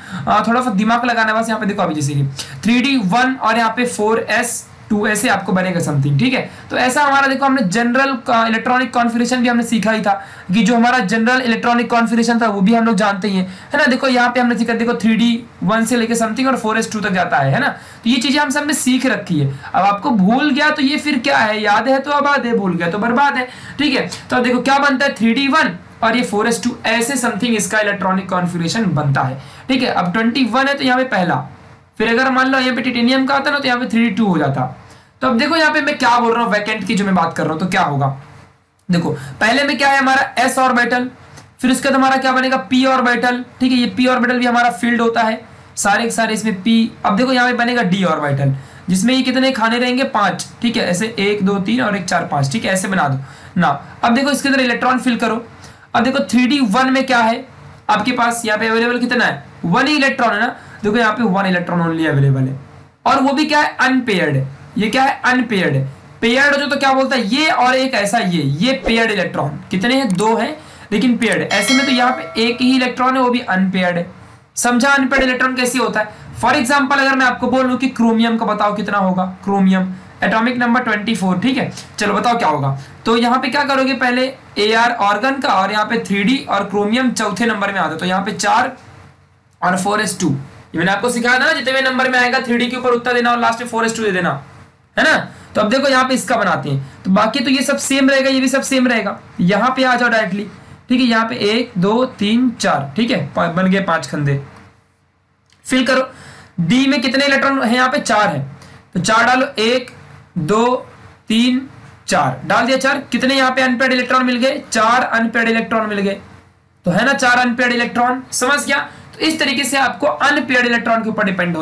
Speaker 1: थोड़ा सा दिमाग लगाना है। बस यहाँ पे देखो अभी जैसे थ्री डी वन और यहाँ पे फोर एस टू ऐसे आपको बनेगा समथिंग ठीक है? तो ऐसा हमारा देखो, हमने जनरल इलेक्ट्रॉनिक कॉन्फ़िगरेशन भी हमने सीखा ही था कि जो हमारा जनरल इलेक्ट्रॉनिक कॉन्फ़िगरेशन था, वो भी हम लोग जानते ही हैं, है ना? देखो, यहाँ पे हमने सीखा, देखो थ्री डी वन से लेकर समथिंग और फोर एस टू तक जाता है ना? तो ये चीज़ें हम सबने सीख रखी है। अब आपको भूल गया तो ये फिर क्या है? याद है तो आबाद है भूल गया तो बर्बाद है, ठीक है? तो देखो, क्या बनता है? थ्री डी वन और ये फोर एस टू ऐसे समथिंग इसका इलेक्ट्रॉनिक कॉन्फ़िगरेशन बनता है, ठीक है? अब ट्वेंटी वन है तो यहाँ पे पहला। फिर अगर मान लो, यहाँ पे टिटेनियम का आता ना तो यहाँ पे थ्री हो जाता। तो अब देखो यहाँ पे मैं क्या बोल रहा हूँ वैकेंट की जो मैं बात कर रहा हूँ तो क्या होगा? देखो, पहले में क्या है हमारा एस ऑर्बिटल फिर उसके बाद हमारा क्या बनेगा? पी ऑर्बिटल ठीक है? ये पी ऑर्बिटल भी हमारा फ़ील्ड होता है, सारे के सारे इसमें पी अब देखो यहाँ पे बनेगा डी ऑर्बिटल जिसमें ये कितने खाने रहेंगे? पाँच, ठीक है? ऐसे एक, दो, तीन और एक, चार, पाँच, ठीक है? ऐसे बना दो। ना, अब देखो इसके अंदर इलेक्ट्रॉन फिल करो। अब देखो थ्री डी वन में क्या है? आपके पास यहाँ पे अवेलेबल कितना है? वन ही इलेक्ट्रॉन है ना? देखो यहाँ पे वन इलेक्ट्रॉन ओनली अवेलेबल है। और वो भी क्या है? अनपेयर्ड ये क्या है? अनपेयर्ड पेयर्ड जो तो क्या बोलता है? ये और एक ऐसा ये। ये पेयर्ड इलेक्ट्रॉन कितने हैं? दो हैं, लेकिन पेयर्ड ऐसे में तो यहाँ पे एक ही इलेक्ट्रॉन है, वो भी अनपेयर्ड है। समझा अनपेयर्ड इलेक्ट्रॉन कैसे होता है? फॉर एग्ज़ाम्पल अगर मैं आपको बोलूँ कि क्रोमियम का बताओ कितना होगा? Chromium atomic number twenty four ठीक है? चलो बताओ क्या होगा? तो यहाँ पे क्या करोगे पहले? ए आर ऑर्गन का और यहाँ पे थ्री और क्रोमियम चौथे नंबर में आता तो यहाँ पे चार और फोर एस टू मैंने आपको सिखाया था ना, जितने नंबर में आएगा थ्री के ऊपर उत्तर देना और लास्ट में फोर एस टू दे देना। है ना? तो अब देखो यहाँ पे इसका बनाते हैं। तो बाकी तो ये सब सेम रहेगा, ये भी सब सेम रहेगा। यहाँ पे आ जाओ डायरेक्टली ठीक है, यहाँ पे एक, दो, तीन, चार। ठीक है? बन गए पाँच खंधे फिल करो। डी में कितने इलेक्ट्रॉन है यहाँ पे? चार है। तो चार डालो। एक, दो, तीन, चार। डाल दिया चार। कितने यहाँ पे अनपेड इलेक्ट्रॉन मिल गए? चार अनपेड इलेक्ट्रॉन मिल गए। तो है ना चार अनपेड इलेक्ट्रॉन समझ गया? तो इस तरीके से आपको अनपेड इलेक्ट्रॉन के ऊपर डिपेंड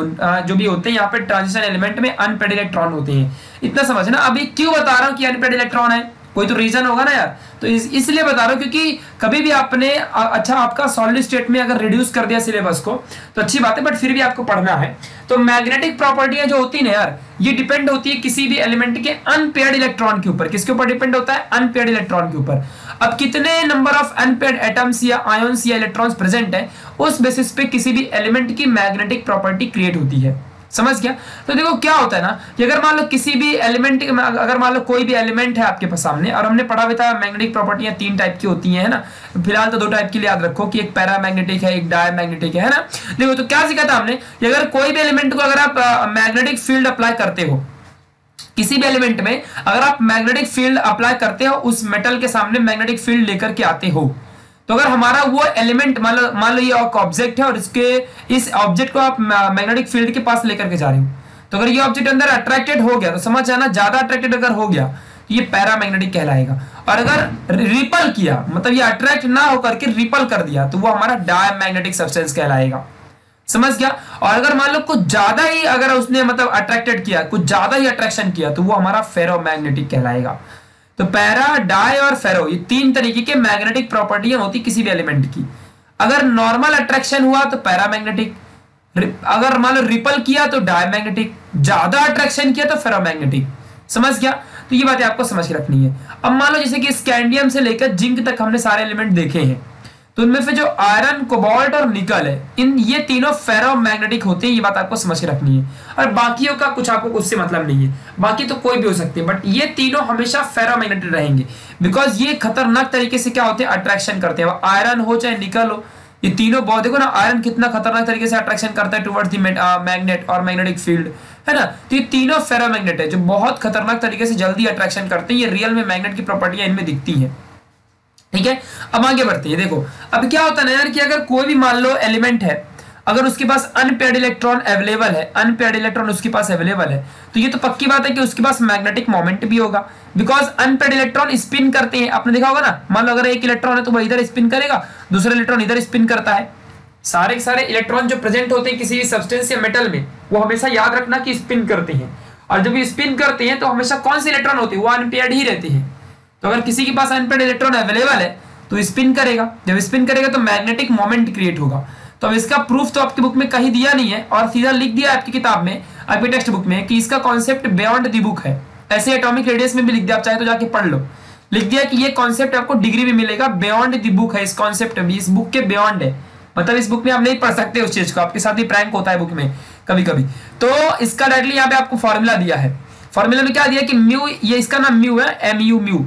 Speaker 1: जो भी होते हैं यहाँ पे ट्रांजिशन एलिमेंट में अनपेड इलेक्ट्रॉन होते हैं। इतना समझना अभी क्यों बता रहा हूँ कि अनपेड इलेक्ट्रॉन है? कोई तो रीजन होगा ना यार। तो इस, इसलिए बता रहा हूँ क्योंकि कभी भी आपने अच्छा आपका सॉलिड स्टेट में अगर रिड्यूस कर दिया सिलेबस को तो अच्छी बात है बट फिर भी आपको पढ़ना है। तो मैग्नेटिक प्रॉपर्टियाँ जो होती है ना यार ये डिपेंड होती है किसी भी एलिमेंट के अनपेड इलेक्ट्रॉन के ऊपर। किसके ऊपर डिपेंड होता है? अनपेड इलेक्ट्रॉन के ऊपर। अब कितने नंबर ऑफ़ अनपेयर्ड एटम्स या आयोन्स या इलेक्ट्रॉन्स प्रेजेंट है, उस बेसिस पे किसी भी एलिमेंट की मैग्नेटिक प्रॉपर्टी क्रिएट होती है। समझ गया? तो देखो क्या होता है ना, कि अगर मान लो किसी भी एलिमेंट अगर मान लो कोई भी एलिमेंट है आपके पास सामने, और हमने पढ़ा हुआ था मैग्नेटिक प्रॉपर्टियाँ तीन टाइप की होती हैं, है ना? फ़िलहाल तो दो टाइप की याद रखो कि एक पैरामैग्नेटिक है, एक डायमैग्नेटिक है ना? देखो तो क्या सीखा था हमने अगर कोई भी एलिमेंट को अगर आप मैग्नेटिक फ़ील्ड अप्लाई करते हो किसी भी एलिमेंट में अगर आप मैग्नेटिक फ़ील्ड अप्लाई करते हो, उस मेटल के सामने मैग्नेटिक फ़ील्ड लेकर के आते हो। तो अगर हमारा वो एलिमेंट मान लो ये ऑब्जेक्ट है और इसके, इस ऑब्जेक्ट को आप मैग्नेटिक फ़ील्ड के पास लेकर के जा रहे हो। तो अगर ये ऑब्जेक्ट अंदर अट्रैक्टेड हो गया तो समझ जाना ज़्यादा अट्रैक्टेड अगर हो गया तो ये पैरामैग्नेटिक कहलाएगा। और अगर रिपल किया मतलब ये अट्रैक्ट ना होकर रिपल कर दिया तो वो हमारा डायमैग्नेटिक सब्सटेंस कहलाएगा। समझ गया? और अगर मान लो कुछ ज़्यादा ही अगर उसने मतलब अट्रैक्टेड किया, कुछ ज़्यादा ही अट्रैक्शन किया तो वो हमारा फेरोमैग्नेटिक कहलाएगा। तो पैरा डाई और फेरो ये तीन तरीके के मैग्नेटिक प्रॉपर्टियाँ होती किसी भी एलिमेंट की। अगर नॉर्मल अट्रैक्शन हुआ तो पैरामैग्नेटिक अगर मान लो रिपल किया तो डायमैग्नेटिक ज़्यादा अट्रैक्शन किया तो फेरोमैग्नेटिक समझ गया? तो ये बातें आपको समझ के रखनी है। अब मान लो जैसे कि स्कैंडियम से लेकर जिंक तक हमने सारे एलिमेंट देखे हैं। तो इनमें से जो आयरन कोबाल्ट और निकल है, इन ये तीनों फेरोमैग्नेटिक होते हैं, ये बात आपको समझ के रखनी है। और बाकियों का कुछ आपको उससे मतलब नहीं है। बाकी तो कोई भी हो सकते हैं बट ये तीनों हमेशा फेरोमैग्नेटिक रहेंगे। बिकॉज़ ये खतरनाक तरीके से क्या होते हैं? अट्रैक्शन करते हैं। आयरन हो चाहे निकल हो, ये तीनों बहुत, देखो ना आयरन कितना खतरनाक तरीके से अट्रैक्शन करता है टुवर्ड्स दी मैग्नेट और मैग्नेटिक फ़ील्ड है ना? तो ये तीनों फेरोमैग्नेट है, जो बहुत खतरनाक तरीके से जल्दी अट्रैक्शन करते हैं। ये रियल में मैग्नेट की प्रॉपर्टियाँ इनमें दिखती हैं। ठीक है? अब आगे बढ़ते हैं, देखो। अब क्या होता है ना यार कि अगर कोई भी मान लो एलिमेंट है, अगर उसके पास अनपेड इलेक्ट्रॉन अवेलेबल है अनपेड इलेक्ट्रॉन उसके पास अवेलेबल है तो ये तो पक्की बात है कि उसके पास मैग्नेटिक मोमेंट भी होगा। बिकॉज़ अनपेड इलेक्ट्रॉन स्पिन करते हैं। आपने देखा होगा ना? मान लो अगर एक इलेक्ट्रॉन है तो वह इधर स्पिन करेगा, दूसरा इलेक्ट्रॉन इधर स्पिन करता है। सारे सारे इलेक्ट्रॉन जो प्रेजेंट होते हैं किसी भी सब्सटेंस या मेटल में, वो हमेशा याद रखना कि स्पिन करते हैं। और जब स्पिन करते हैं तो हमेशा कौन से इलेक्ट्रॉन होते हैं? वो अनपेड ही रहते हैं। तो अगर किसी के पास अनपेड इलेक्ट्रॉन अवेलेबल है तो स्पिन करेगा। जब स्पिन करेगा तो मैग्नेटिक मोमेंट क्रिएट होगा। तो अब इसका प्रूफ तो आपकी बुक में कहीं दिया नहीं है, और सीधा लिख दिया आपकी किताब में, आपकी टेक्स्ट बुक में, कि इसका कॉन्सेप्ट बियॉन्ड दी बुक है। ऐसे एटॉमिक रेडियस में भी लिख दिया, आप चाहे तो जाके पढ़ लो। लिख दिया कि ये कॉन्सेप्ट आपको डिग्री में मिलेगा बियॉन्ड दी बुक है इस कॉन्सेप्ट में, इस बुक के बियॉन्ड है। मतलब इस बुक में आप नहीं पढ़ सकते उस चीज़ को, आपके साथ ही प्रैंक होता है बुक में कभी कभी तो इसका डायरेक्टली यहाँ पे आपको फॉर्मूला दिया है। फॉर्मूला में क्या दिया कि म्यू ये इसका नाम म्यू है एम यू म्यू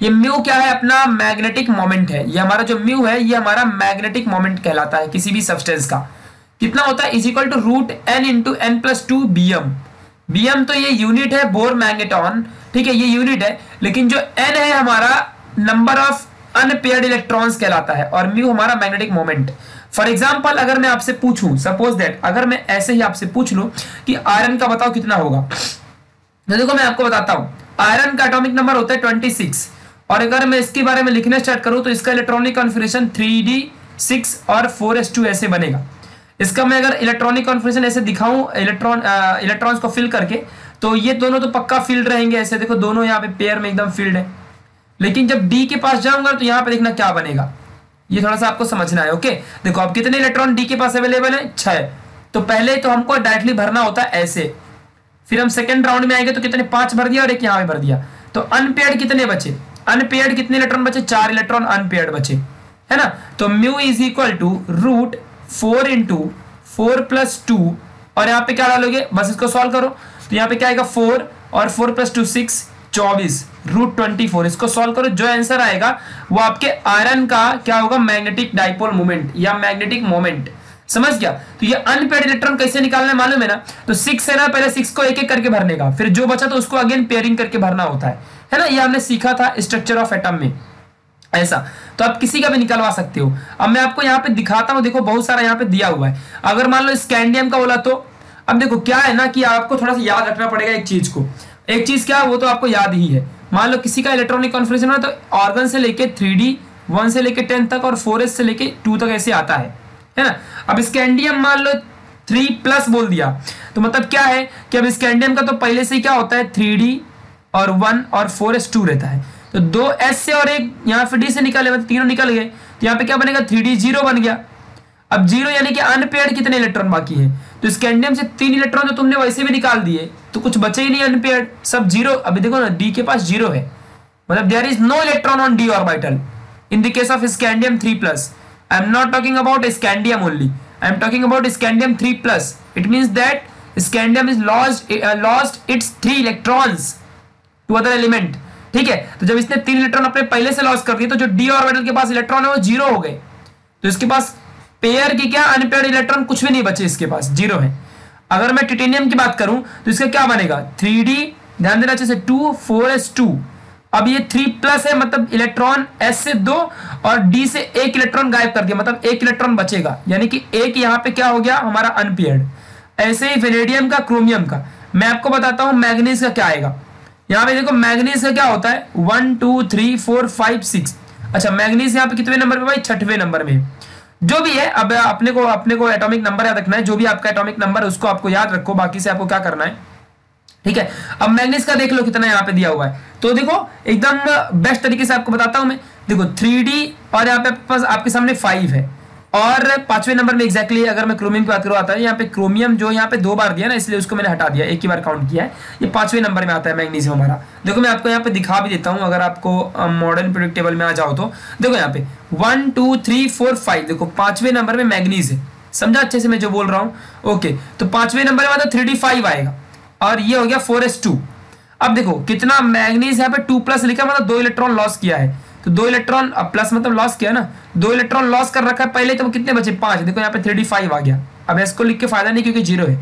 Speaker 1: ये म्यू क्या है? अपना मैग्नेटिक मोमेंट है। ये हमारा जो म्यू है, ये हमारा मैग्नेटिक मोमेंट कहलाता है, किसी भी सब्सटेंस का। कितना होता है? Is equal to root N into N plus two B M B M तो ये यूनिट है बोर मैग्नेटॉन ठीक है, ये यूनिट है, लेकिन जो एन है हमारा नंबर ऑफ़ अनपेयर्ड इलेक्ट्रॉन्स कहलाता है, और म्यू हमारा मैग्नेटिक मोमेंट फॉर एग्ज़ाम्पल अगर मैं आपसे पूछूँ सपोज़ दैट अगर मैं ऐसे ही आपसे पूछ लू कि आयरन का बताओ कितना होगा। तो देखो, मैं आपको बताता हूँ। आयरन का एटॉमिक नंबर होता है ट्वेंटी सिक्स और अगर मैं इसके बारे में लिखना स्टार्ट करूँ तो इसका electronic configuration three D six और फोर एस टू ऐसे बनेगा। इसका मैं अगर इलेक्ट्रॉनिक कॉन्फिग्रेशन ऐसे दिखाऊँ इलेक्ट्रॉन इलेक्ट्रॉन्स को फिल करके तो ये दोनों तो पक्का फ़ील्ड रहेंगे, ऐसे देखो दोनों यहाँ पे पेयर में एकदम फ़ील्ड है। लेकिन जब डी के पास जाऊँगा तो यहाँ पे देखना क्या बनेगा। ये थोड़ा सा आपको समझना है ओके देखो, अब कितने इलेक्ट्रॉन डी के पास अवेलेबल है? छह। तो पहले तो हमको डायरेक्टली भरना होता है ऐसे। फिर हम सेकेंड राउंड में आएँगे तो कितने? पाँच भर दिया और एक यहाँ पे भर दिया। तो अनपेयर्ड कितने बचे? अनपेयर्ड कितने इलेक्ट्रॉन बचे? चार इलेक्ट्रॉन अनपेयर्ड बचे। है ना? तो mu is equal to root four into four plus two. और यहाँ पे क्या डालोगे? बस इसको सॉल्व करो। तो यहाँ पे क्या आएगा? फोर और फोर प्लस टू सिक्स, चौबीस। Root twenty four. इसको सॉल्व करो। जो आंसर आएगा, वो आपके आयरन का क्या होगा? मैग्नेटिक डाइपोल मोमेंट या मैग्नेटिक मोमेंट। समझ गया? तो ये अनपेड इलेक्ट्रॉन कैसे निकालने मालूम है ना? तो सिक्स है ना, पहले सिक्स को एक एक करके भरने का। फिर जो बचा तो उसको अगेन पेयरिंग करके भरना होता है। है ना? ये हमने सीखा था स्ट्रक्चर ऑफ़ एटम में। ऐसा। तो आप किसी का भी निकलवा सकते हो। अब मैं आपको यहाँ पे दिखाता हूँ। देखो, बहुत सारा यहाँ पे दिया हुआ है। अगर मान लो स्कैंडियम का बोला तो अब देखो, क्या है ना कि आपको थोड़ा सा याद रखना पड़ेगा एक चीज़ को। एक चीज़ क्या वो तो आपको याद ही है। मान लो किसी का इलेक्ट्रॉनिक कॉन्फ्रेशन है तो ऑर्गन से लेके थ्री डी वन से लेके टेन तक और फोर से लेके टू तक ऐसे आता है। है ना? अब स्कैंडियम मान लो थ्री प्लस बोल दिया। तो मतलब क्या है कि अब स्कैंडियम का तो पहले से ही क्या होता है? थ्री डी और वन और फोर एस टू रहता है। तो दो एस से और एक यहाँ पे डी से निकाले मतलब तीनों निकल गए। तो यहाँ पे क्या बनेगा? थ्री डी ज़ीरो बन गया। अब ज़ीरो यानी कि अनपेयर्ड कितने इलेक्ट्रॉन बाकी है? तो स्कैंडियम से तीन इलेक्ट्रॉन तो तुमने वैसे भी निकाल दिए तो कुछ बचे ही नहीं अनपेयर्ड। सब ज़ीरो, अभी देखो ना, डी के पास ज़ीरो है। मतलब there is no electron on D orbital in the case of scandium three plus I am not talking about scandium only I am talking about scandium three plus it means that scandium is lost lost its three electrons to other element ठीक है? तो जब इसने तीन इलेक्ट्रॉन अपने पहले से लॉस कर दिए तो जो डी ऑर्बिटल के पास इलेक्ट्रॉन है, वो ज़ीरो हो गए। तो इसके पास पेयर की क्या अनपेयर इलेक्ट्रॉन कुछ भी नहीं बचे इसके पास ज़ीरो है। अगर मैं टिटेनियम की बात करूँ तो इसका क्या बनेगा? थ्री डी ध्यान देना चाहिए टू फोर एस टू अब ये थ्री प्लस है मतलब इलेक्ट्रॉन एस से दो और डी से एक इलेक्ट्रॉन गायब कर दिया मतलब एक इलेक्ट्रॉन बचेगा। यानी कि एक यहाँ पे क्या हो गया? हमारा अनपेयर्ड ऐसे ही वेनेडियम का क्रोमियम का। मैं आपको बताता हूँ मैग्नीज का क्या आएगा। यहाँ पे देखो मैग्नीज का क्या होता है? One two three four five six अच्छा मैग्नीज यहाँ पे कितने नंबर पे भाई? छठवें नंबर में। जो भी है, अब अपने को अपने को एटॉमिक नंबर याद रखना है। जो भी आपका एटॉमिक नंबर है उसको आपको याद रखो। बाकी से आपको क्या करना है? ठीक है? अब मैग्नीज का देख लो कितना यहाँ पे दिया हुआ है। तो देखो, एकदम बेस्ट तरीके से आपको बताता हूँ मैं। देखो थ्री और यहाँ पे आपके सामने फाइव है। और पाँचवें नंबर में एक्जैक्टली अगर मैं क्रोमियम की बात करूँ, आता है यहाँ पे क्रोमियम जो यहाँ पे दो बार दिया ना, इसलिए उसको मैंने हटा दिया, एक ही बार काउंट किया है। ये पाँचवें नंबर में आता है मैग्नीशियम हमारा। देखो मैं आपको यहाँ पे दिखा भी देता हूँ, अगर आपको मॉडर्न प्रोडक्ट टेबल में आ जाओ तो। देखो यहाँ पे one two three four five देखो पाँचवें नंबर में मैग्नीज है। समझा अच्छे से मैं जो बोल रहा हूँ? ओके तो पाँचवें नंबर में मतलब थ्री आएगा। और ये हो गया फोर अब देखो, कितना मैग्नीज यहाँ पे टू प्लस लिखा मतलब दो इलेक्ट्रॉन लॉस किया है। तो दो इलेक्ट्रॉन प्लस मतलब लॉस किया ना, दो इलेक्ट्रॉन लॉस कर रखा है, पहले तो कितने बचे? पाँच। देखो यहाँ पे थ्री फाइव आ गया। अब इसको लिख के फ़ायदा नहीं, क्योंकि ज़ीरो है।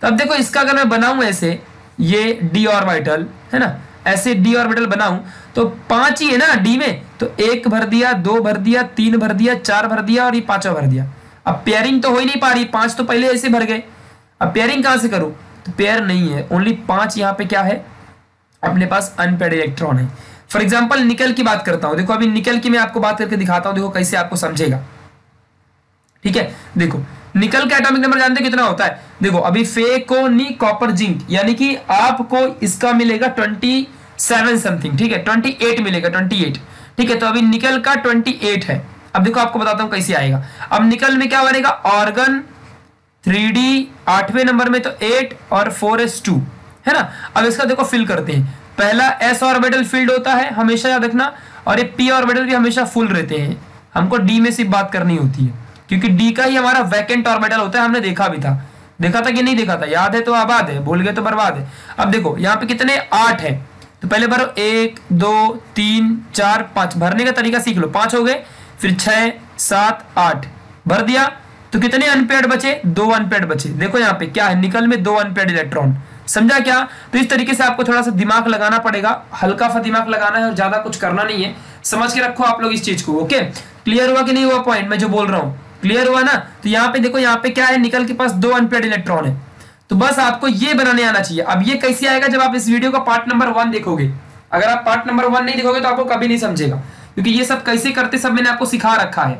Speaker 1: तो अब देखो, इसका अगर मैं बनाऊँ ऐसे, ये डी ऑर्बिटल है ना? ऐसे डी ऑर्बिटल बनाऊँ तो पाँच ही है ना डी में? तो एक भर दिया, दो भर दिया, तीन भर दिया, चार भर दिया और ये पांचवा भर दिया। अब पेयरिंग तो हो ही नहीं पा रही, पाँच तो पहले ऐसे भर गए। अब पेयरिंग कहाँ से करूँ? तो पेयर नहीं है। ओनली पाँच यहाँ पे क्या है? अपने पास अनपेड इलेक्ट्रॉन है। फॉर एग्ज़ाम्पल निकल की बात करता हूँ। देखो, अभी निकल की मैं आपको बात करके दिखाता हूँ। देखो, कैसे आपको समझेगा। ठीक है? देखो, निकल का एटॉमिक नंबर जानते कितना होता है? देखो, अभी फेकोनी कॉपर जिंक यानी कि आपको इसका मिलेगा ट्वेंटी सेवन समथिंग ठीक है? ट्वेंटी एट मिलेगा ट्वेंटी एट ठीक है तो अभी निकल का ट्वेंटी एट है। अब देखो, आपको बताता हूँ कैसे आएगा। अब निकल में क्या बनेगा? ऑर्गन थ्री डी आठवें नंबर में तो एट और फोर एस टू है ना? अब इसका देखो फिल करते हैं। पहला एस ऑर्बिटल फ़ील्ड होता है, हमेशा याद रखना, और ये पी ऑर्बिटल भी हमेशा फुल रहते हैं। हमको डी में सिर्फ़ बात करनी होती है, क्योंकि डी का ही हमारा वैकेंट ऑर्बिटल होता है, हमने देखा भी था। देखा था कि नहीं देखा था? याद है तो आबाद है, भूल गए तो बर्बाद है। अब देखो, यहाँ पे कितने आठ है? तो पहले भरो एक, दो, तीन, चार, पाँच। भरने का तरीका सीख लो। पाँच हो गए, फिर छह सात, आठ। भर दिया तो कितने अनपेड बचे? दो अनपेड बचे। देखो यहाँ पे क्या है, निकल में दो अनपेड इलेक्ट्रॉन समझा क्या? तो इस तरीके से आपको थोड़ा सा दिमाग लगाना पड़ेगा, हल्का सा दिमाग लगाना है और ज़्यादा कुछ करना नहीं है। समझ के रखो आप लोग इस चीज़ को, ओके? क्लियर हुआ कि नहीं हुआ पॉइंट मैं जो बोल रहा हूँ। क्लियर हुआ ना? तो यहाँ पे देखो, यहाँ पे क्या है? निकल के पास दो अनपेड इलेक्ट्रॉन है। तो बस आपको ये बनाने आना चाहिए। अब ये कैसे आएगा जब आप इस वीडियो का पार्ट नंबर वन देखोगे? अगर आप पार्ट नंबर वन नहीं देखोगे तो आपको कभी नहीं समझेगा। क्योंकि ये सब कैसे करते, सब मैंने आपको सिखा रखा है।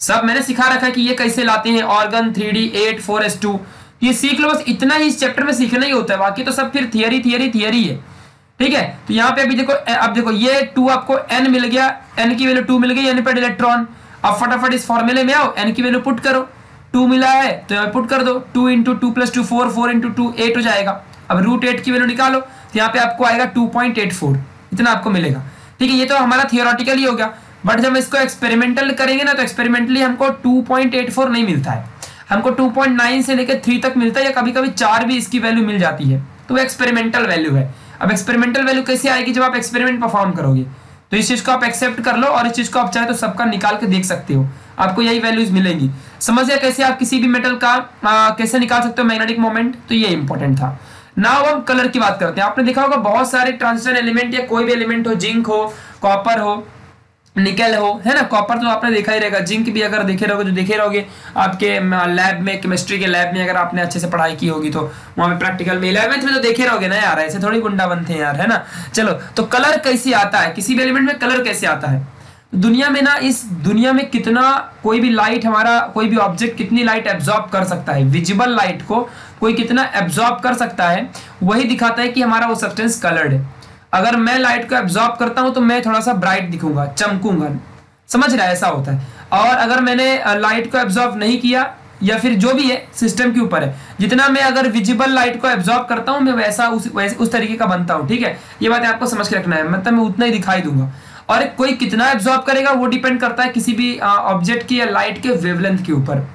Speaker 1: सब मैंने सिखा रखा है कि ये कैसे लाते हैं? Argon three D eight four S two ये सीख लो, बस इतना ही इस चैप्टर में सीखना ही होता है। बाकी तो सब फिर थियरी थियरी थियरी है। ठीक है? तो यहाँ पे अभी देखो अब देखो, ये टू आपको एन मिल गया। एन की वैल्यू टू मिल गई एन पर इलेक्ट्रॉन अब फटाफट इस फॉर्मूले में आओ एन की वैल्यू पुट करो। टू मिला है तो यहाँ पुट कर दो। Two into two plus two four four into two eight हो जाएगा। अब रूट एट की वैल्यू निकालो तो यहाँ पे आपको आएगा टू पॉइंट एट फोर इतना आपको मिलेगा। ठीक है, ये तो हमारा थियोरटिकल ही गया। बट जब इसको एक्सपेरिमेंटल करेंगे ना तो एक्सपेरिमेंटली हमको 2.84 नहीं मिलता है। हमको 2.9 से लेकर 3 तक मिलता है या कभी कभी चार भी इसकी वैल्यू मिल जाती है। तो वो एक्सपेरिमेंटल वैल्यू है। अब एक्सपेरिमेंटल वैल्यू कैसे आएगी जब आप एक्सपेरिमेंट परफॉर्म करोगे? तो इस चीज़ को आप एक्सेप्ट कर लो और इस चीज़ को आप चाहे तो सबका निकाल के देख सकते हो। आपको यही वैल्यूज़ मिलेंगी। समझिए कैसे आप किसी भी मेटल का आ, कैसे निकाल सकते हो मैग्नेटिक मोमेंट तो ये इंपॉर्टेंट था। नाउ हम कलर की बात करते हैं। आपने देखा होगा बहुत सारे ट्रांजिशन एलिमेंट या कोई भी एलिमेंट हो जिंक हो कॉपर हो निकल हो, है ना? कॉपर तो आपने देखा ही रहेगा। जिंक भी अगर देखे रहोगे जो देखे रहोगे। आपके लैब में केमिस्ट्री के लैब में अगर आपने अच्छे से पढ़ाई की होगी तो वहाँ पे प्रैक्टिकल में इलेवेंथ में तो देखे रहोगे ना यार, ऐसे थोड़ी गुंडा बनते हैं यार, है ना? चलो तो कलर कैसे आता है? किसी भी एलिमेंट में कलर कैसे आता है? दुनिया में ना, इस दुनिया में कितना, कोई भी लाइट हमारा, कोई भी ऑब्जेक्ट कितनी लाइट एब्जॉर्ब कर सकता है? विजिबल लाइट को कोई कितना एब्जॉर्ब कर सकता है? वही दिखाता है कि हमारा वो सब्सटेंस कलर्ड है। अगर मैं लाइट को एब्जॉर्ब करता हूँ तो मैं थोड़ा सा ब्राइट दिखूँगा, चमकूँगा। समझ रहा है? ऐसा होता है। और अगर मैंने लाइट को एब्जॉर्ब नहीं किया, या फिर जो भी है सिस्टम के ऊपर है, जितना मैं अगर विजिबल लाइट को एब्जॉर्ब करता हूँ, मैं वैसा उस, वैसे, उस तरीके का बनता हूँ, ठीक है? ये बात आपको समझ के रखना है। मतलब मैं उतना ही दिखाई दूँगा। और कोई कितना एब्जॉर्ब करेगा, वो डिपेंड करता है किसी भी ऑब्जेक्ट की या लाइट के वेवलेंथ के ऊपर,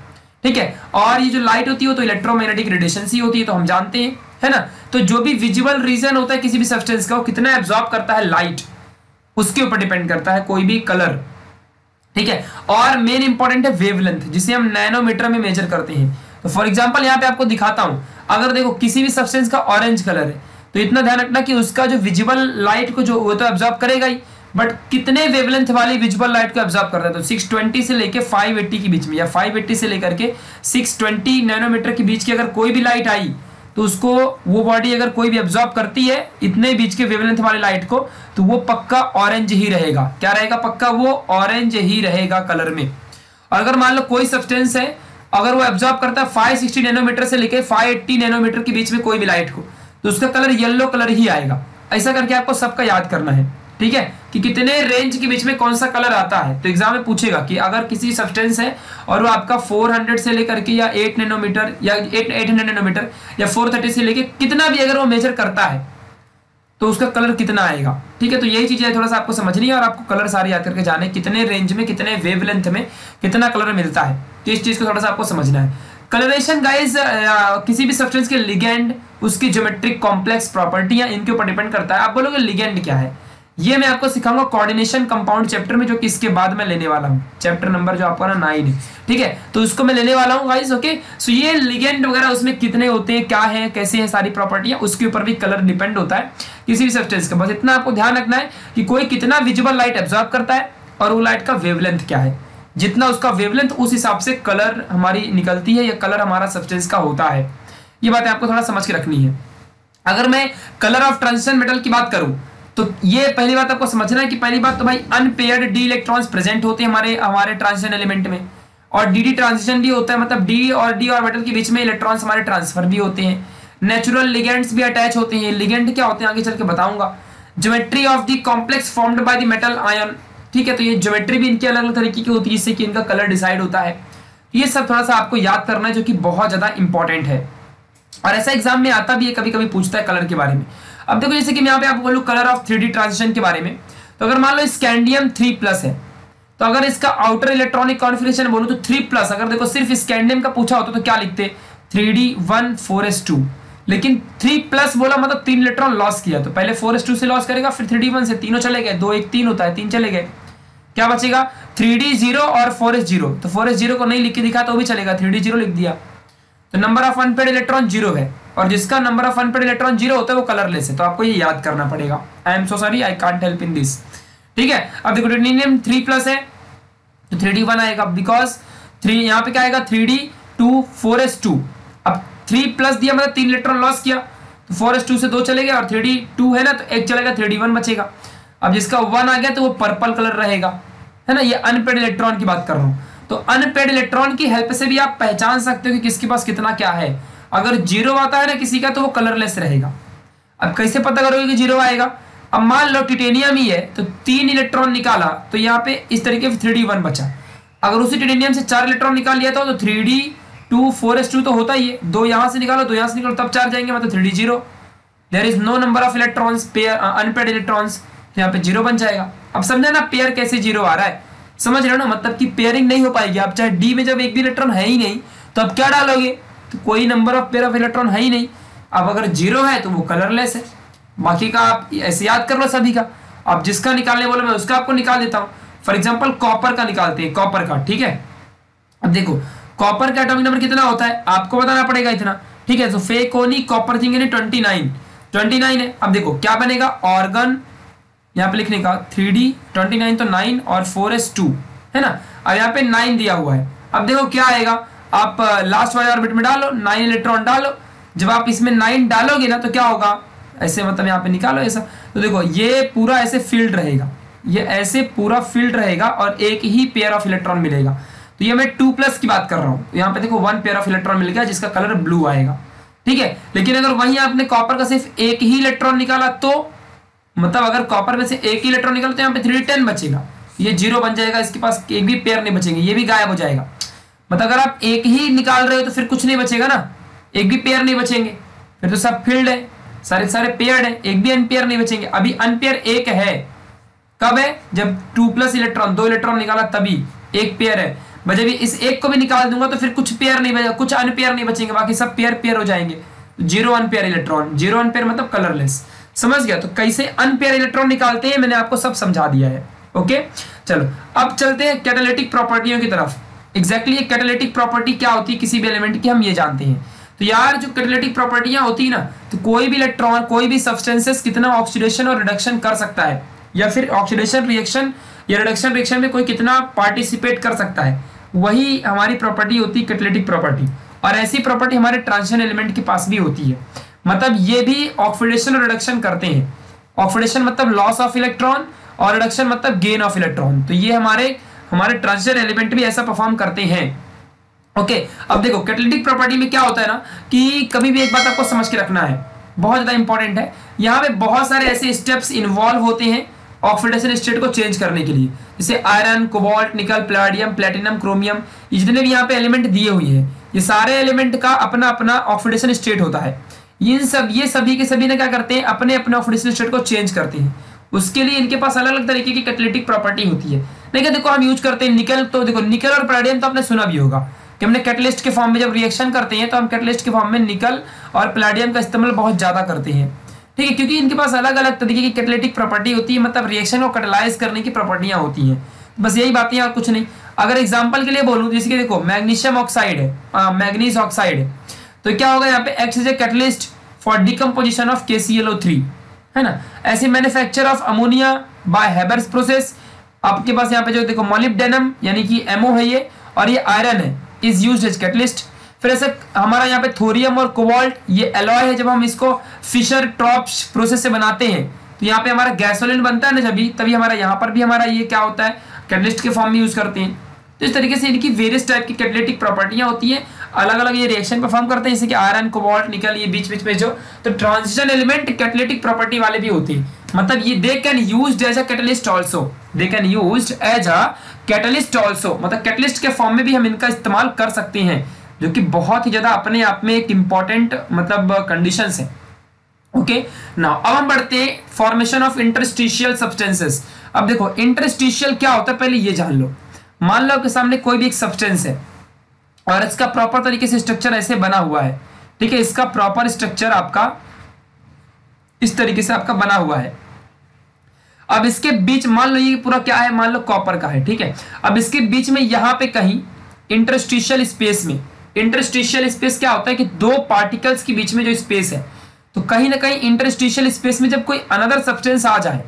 Speaker 1: ठीक है? और ये जो लाइट होती है तो इलेक्ट्रोमैग्नेटिक रेडिएशन सी होती है तो हम जानते हैं। है ना? तो जो भी विजुअल रीजन होता है किसी भी सब्सटेंस का, वो कितना एब्जॉर्ब करता है? लाइट उसके ऊपर डिपेंड करता है कोई भी कलर ठीक है? और मेन इंपॉर्टेंट है वेवलेंथ जिसे हम नैनोमीटर में मेजर करते हैं। तो फॉर एग्ज़ाम्पल यहाँ पे आपको दिखाता हूँ। अगर देखो, किसी भी सब्सटेंस का ऑरेंज कलर है तो इतना ध्यान रखना कि उसका जो विजिबल लाइट को जो, वो तो एब्जॉर्ब करेगा ही। बट कितने वेवलेंथ वाली विजुअल लाइट को एब्जॉर्ब करता है? तो 620 से लेके 580 के बीच में, या 580 से लेकर के 620 नैनोमीटर के बीच की अगर कोई भी लाइट आई तो उसको वो बॉडी अगर कोई भी एब्जॉर्ब करती है, इतने बीच के वेवलेंथ वाले लाइट को तो वो पक्का ऑरेंज ही रहेगा। क्या रहेगा पक्का? वो ऑरेंज ही रहेगा कलर में। और अगर मान लो कोई सब्सटेंस है, अगर वो एब्जॉर्ब करता है 560 नैनोमीटर से लेके 580 नैनोमीटर के बीच में कोई भी लाइट को तो उसका कलर येल्लो कलर ही आएगा। ऐसा करके आपको सबका याद करना है। ठीक है? कि कितने रेंज के बीच में कौन सा कलर आता है? तो एग्ज़ाम में पूछेगा कि अगर किसी सब्सटेंस है और वो आपका 400 से लेकर के या 8 नैनोमीटर या 8 800 नैनोमीटर या 430 से लेकर कितना भी अगर वो मेजर करता है तो उसका कलर कितना आएगा? ठीक है? तो यही चीज़ें थोड़ा सा आपको समझनी है और आपको कलर सारे याद करके जाने कितने रेंज में, कितने वेवलेंथ में कितना कलर मिलता है। तो इस चीज़ को थोड़ा सा आपको समझना है। कलरेशन गाइज़ किसी भी सब्सटेंस के लिगेंड उसकी ज्योमेट्रिक कॉम्प्लेक्स प्रॉपर्टियाँ इनके ऊपर डिपेंड करता है। आप बोलोगे लिगेंड क्या है? ये मैं आपको सिखाऊँगा कोऑर्डिनेशन कंपाउंड चैप्टर में, जो कि इसके बाद मैं लेने वाला हूँ। चैप्टर नंबर जो आपका ना नाइन ठीक है? तो उसको मैं लेने वाला हूँ गाइस ओके सो ये लिगेंड वगैरह उसमें कितने होते हैं, क्या है, कैसे है सारी प्रॉपर्टियाँ उसके ऊपर भी कलर डिपेंड होता है किसी भी सब्सटेंस का। बस इतना आपको ध्यान रखना है कि कोई कितना विजुअल लाइट एब्जॉर्ब करता है और वो लाइट का वेवलेंथ क्या है। जितना उसका वेवलेंथ उस हिसाब से कलर हमारी निकलती है या कलर हमारा सब्सटेंस का होता है। ये बातें आपको थोड़ा समझ के रखनी है। अगर मैं कलर ऑफ़ ट्रांजिशन मेटल की बात करूँ तो ये पहली बात आपको समझना है कि पहली बात तो भाई अनपेयर्ड डी इलेक्ट्रॉन्स प्रेजेंट होते हैं हमारे हमारे ट्रांजिशन एलिमेंट में। और डी डी ट्रांजिशन भी होता है मतलब डी और डी ऑर्बिटल के बीच में इलेक्ट्रॉन्स हमारे ट्रांसफ़र भी होते हैं। नेचुरल लिगेंड्स भी अटैच होते हैं। लिगेंड क्या होते हैं? आगे चल के बताऊँगा। Geometry of the complex formed by the metal ion ठीक है तो ये ज्योमेट्री भी इनकी अलग अलग तरीके की होती है जिससे कि इनका कलर डिसाइड होता है। ये सब थोड़ा सा आपको याद करना है, जो कि बहुत ज़्यादा इंपॉर्टेंट है। और ऐसा एग्ज़ाम में आता भी है कभी कभी पूछता है कलर के बारे में। अब देखो जैसे कि मैं यहाँ पे आपको बोलूँ कलर ऑफ़ थ्री ट्रांजिशन के बारे में तो अगर मान लो स्कैंडियम थ्री प्लस है तो अगर इसका आउटर इलेक्ट्रॉनिक कॉन्फिग्रेशन बोलूँ तो थ्री प्लस अगर देखो सिर्फ़ स्कैंडियम का पूछा होता तो क्या लिखते? Three D one four S two लेकिन थ्री प्लस बोला मतलब तीन इलेक्ट्रॉन लॉस किया तो पहले फोर एस टू से लॉस करेगा, फिर थ्री डी वन से तीनों चले गए, दो एक तीन होता है, तीन चले गए। क्या बचेगा? थ्री डी ज़ीरो और फोर एस ज़ीरो तो फोर एस ज़ीरो को नहीं लिख के दिखा तो भी चलेगा थ्री डी ज़ीरो लिख दिया। तो number of unpaired electron zero है। और जिसका number of unpaired electron zero होता है, वो कलरलेस है। तो आपको ये याद करना पड़ेगा। I am so sorry I can't help in this ठीक है? अब देखो टिटेनियम थ्री प्लस है। तो थ्री डी वन आएगा। बिकॉज़ थ्री यहाँ पे क्या आएगा? Three D two four S two अब थ्री प्लस दिया मतलब तीन इलेक्ट्रॉन लॉस किया। तो फोर एस टू से दो चले गए और थ्री डी टू है ना तो एक चलेगा थ्री डी वन बचेगा। अब जिसका वन आ गया तो वो पर्पल कलर रहेगा। है ना? ये अनपेड इलेक्ट्रॉन की बात कर रहा हूँ। तो अनपेड इलेक्ट्रॉन की हेल्प से भी आप पहचान सकते हो कि किसके पास कितना क्या है। अगर ज़ीरो आता है ना किसी का तो वो कलरलेस रहेगा। अब कैसे पता करोगे कि ज़ीरो आएगा? अब मान लो टिटेनियम ही है तो तीन इलेक्ट्रॉन निकाला तो यहाँ पे इस तरीके से थ्री बचा। अगर उसी टिटेनियम से चार इलेक्ट्रॉन निकाल लिया था तो three D two four S two तो होता ही है। दो यहाँ से निकालो, दो यहाँ से निकालो, तब चार जाएँगे मतलब three D zero there is no number of electrons pair unpaired electrons यहाँ पे ज़ीरो बन जाएगा। अब समझे ना पेयर कैसे ज़ीरो आ रहा है? समझ रहे हो ना? मतलब कि पेयरिंग नहीं हो पाएगी। आप चाहे डी में जब एक भी इलेक्ट्रॉन है ही नहीं तो अब क्या डालोगे? तो कोई number of pair of electron है ही नहीं। अब अगर ज़ीरो है तो वो कलरलेस है। बाकी का आप ऐसे याद कर लो सभी का। अब जिसका निकालने बोलो, मैं उसका आपको निकाल देता हूँ। फॉर एग्ज़ाम्पल कॉपर का निकालते हैं कॉपर का, ठीक है? अब देखो कॉपर का एटॉमिक नंबर कितना होता है? आपको बताना पड़ेगा इतना, ठीक है? तो फेकोनी copper thing twenty nine twenty nine है। अब देखो, क्या बनेगा? ऑर्गन यहाँ पे लिखने का थ्री डी ट्वेंटी नाइन तो नाइन और फोर एस टू है ना? अब यहाँ पे नाइन दिया हुआ है। अब देखो क्या आएगा। आप लास्ट वाले ऑर्बिट में डालो नाइन इलेक्ट्रॉन डालो। जब आप इसमें नाइन डालोगे ना तो क्या होगा? ऐसे मतलब यहाँ पे निकालो ऐसा। तो देखो, ये पूरा ऐसे फ़ील्ड रहेगा। ये ऐसे पूरा फ़ील्ड रहेगा और एक ही पेयर ऑफ़ इलेक्ट्रॉन मिलेगा। तो ये मैं टू प्लस की बात कर रहा हूँ। यहाँ पे देखो वन पेयर ऑफ़ इलेक्ट्रॉन मिल गया, जिसका कलर ब्लू आएगा। ठीक है? लेकिन अगर वहीं आपने कॉपर का सिर्फ़ एक ही इलेक्ट्रॉन निकाला तो मतलब अगर कॉपर में से एक ही इलेक्ट्रॉन निकालते तो यहाँ पे थ्री टेन बचेगा। ये ज़ीरो बन जाएगा, इसके पास एक भी पेयर नहीं बचेंगे, ये भी गायब हो जाएगा। मतलब अगर आप एक ही निकाल रहे हो तो फिर कुछ नहीं बचेगा ना। एक भी पेयर नहीं बचेंगे। फिर तो सब फ़ील्ड है, सारे सारे पेयर है, एक भी अनपेयर नहीं बचेंगे। अभी अनपेयर एक है। कब है? जब टू प्लस इलेक्ट्रॉन दो इलेक्ट्रॉन निकाला तभी। एक पेयर है। जब इस एक को भी निकाल दूँगा तो फिर कुछ पेयर नहीं बचेगा, कुछ अनपेयर नहीं बचेंगे, बाकी सब पेयर पेयर हो जाएँगे। Zero unpaired electron zero unpaired मतलब कलरलेस समझ गया? तो कैसे अनपेयर इलेक्ट्रॉन निकालते हैं, मैंने आपको सब समझा दिया है। ओके चलो, अब चलते हैं कैटालिटिक प्रॉपर्टियों की तरफ़। एग्जैक्टली कैटालिटिक प्रॉपर्टी क्या होती है किसी भी एलिमेंट की, हम ये जानते हैं। तो यार, जो कैटालिटिक प्रॉपर्टियाँ होती है ना तो कोई भी इलेक्ट्रॉन कोई भी सब्सटेंसेस कितना ऑक्सीडेशन और रिडक्शन कर सकता है? या फिर ऑक्सीडेशन रिएक्शन या रिडक्शन रिएक्शन में कोई कितना पार्टिसिपेट कर सकता है? वही हमारी प्रॉपर्टी होती है कैटालिटिक प्रॉपर्टी और ऐसी प्रॉपर्टी हमारे ट्रांजिशन एलिमेंट के पास भी होती है। मतलब ये भी ऑक्सीडेशन और रिडक्शन करते हैं। ऑक्सीडेशन मतलब लॉस ऑफ़ इलेक्ट्रॉन और रिडक्शन मतलब गेन ऑफ़ इलेक्ट्रॉन तो ये हमारे हमारे ट्रांजिशन एलिमेंट भी ऐसा परफॉर्म करते हैं। ओके अब देखो कैटलिटिक प्रॉपर्टी में क्या होता है ना, कि कभी भी एक बात आपको समझ के रखना है। बहुत ज़्यादा इंपॉर्टेंट है। यहाँ पे बहुत सारे ऐसे स्टेप्स इन्वॉल्व होते हैं ऑक्सीडेशन स्टेट को चेंज करने के लिए। जैसे iron cobalt nickel palladium platinum chromium जितने भी यहाँ पे एलिमेंट दिए हुए हैं, ये सारे एलिमेंट का अपना अपना ऑक्सीडेशन स्टेट होता है। इन सब, ये सभी के सभी ने क्या करते हैं? अपने अपने ऑक्सीडेशन स्टेट को चेंज करते हैं। उसके लिए इनके पास अलग अलग तरीके की कैटलिटिक प्रॉपर्टी होती है। लेकिन देखो हम यूज़ करते हैं निकल तो देखो निकल और प्लाडियम तो आपने सुना भी होगा। कि हमने कैटलिस्ट के फॉर्म में जब रिएक्शन करते हैं तो हम कैटलिस्ट के फॉर्म में निकल और प्लाडियम का इस्तेमाल बहुत ज़्यादा करते हैं। ठीक है, क्योंकि इनके पास अलग अलग तरीके की कैटलेटिक प्रॉपर्टी होती है मतलब रिएक्शन को कटलाइज करने की प्रॉपर्टियाँ होती हैं। बस यही बातें और कुछ नहीं। अगर एग्ज़ाम्पल के लिए बोलूँ, जैसे कि देखो मैग्नीशियम ऑक्साइड है। मैग्नीज ऑक्साइड है। तो क्या होगा यहाँ पे X is a catalyst for decomposition of के है ना? ऐसे manufacture of ammonia by Haber's process आपके पास यहाँ पे जो देखो मोलिब्डेनम यानी कि एमओ है ये, और ये आयरन है इज़ यूज़ एज कैटलिस्ट फिर ऐसे हमारा यहाँ पे थोरियम और कोबाल्ट ये एलॉय है जब हम इसको फिशर ट्रॉप्स प्रोसेस से बनाते हैं। तो यहाँ पे हमारा गैसोलिन बनता है ना जब तभी हमारा यहाँ पर भी हमारा ये क्या होता है कैटलिस्ट के फॉर्म में यूज़ करते हैं। तो इस तरीके से इनकी वेरियस टाइप की कैटलेटिक प्रॉपर्टियाँ होती हैं। अलग अलग ये रिएक्शन परफॉर्म करते हैं, जैसे कि आयरन कोबाल्ट निकल ये बीच बीच में जो तो ट्रांजिशन एलिमेंट कैटलेटिक प्रॉपर्टी वाले भी होते हैं। मतलब ये they can use as a catalyst also they can use as a catalyst also मतलब कैटलिस्ट के फॉर्म में भी हम इनका इस्तेमाल कर सकते हैं, जो कि बहुत ही ज़्यादा अपने आप में एक इंपॉर्टेंट मतलब कंडीशन है। ओके नाउ अब हम बढ़ते हैं फॉर्मेशन ऑफ़ इंटरस्टिशियल सब्सटेंसेस अब देखो इंटरस्टिशियल क्या होता है? पहले ये जान लो। मान लो कि सामने कोई भी एक सब्सटेंस है। और इसका प्रॉपर तरीके से स्ट्रक्चर ऐसे बना हुआ है। ठीक है, इसका प्रॉपर स्ट्रक्चर आपका इस तरीके से आपका बना हुआ है। अब इसके बीच मान लो ये पूरा क्या है? मान लो कॉपर का है, ठीक है। अब इसके बीच में यहाँ पे कहीं इंटरस्टिशियल स्पेस में इंटरस्टिशियल स्पेस क्या होता है कि दो पार्टिकल्स के बीच में जो स्पेस है तो कहीं ना कहीं इंटरस्टिशियल स्पेस में जब कोई अनदर सब्सटेंस आ जाए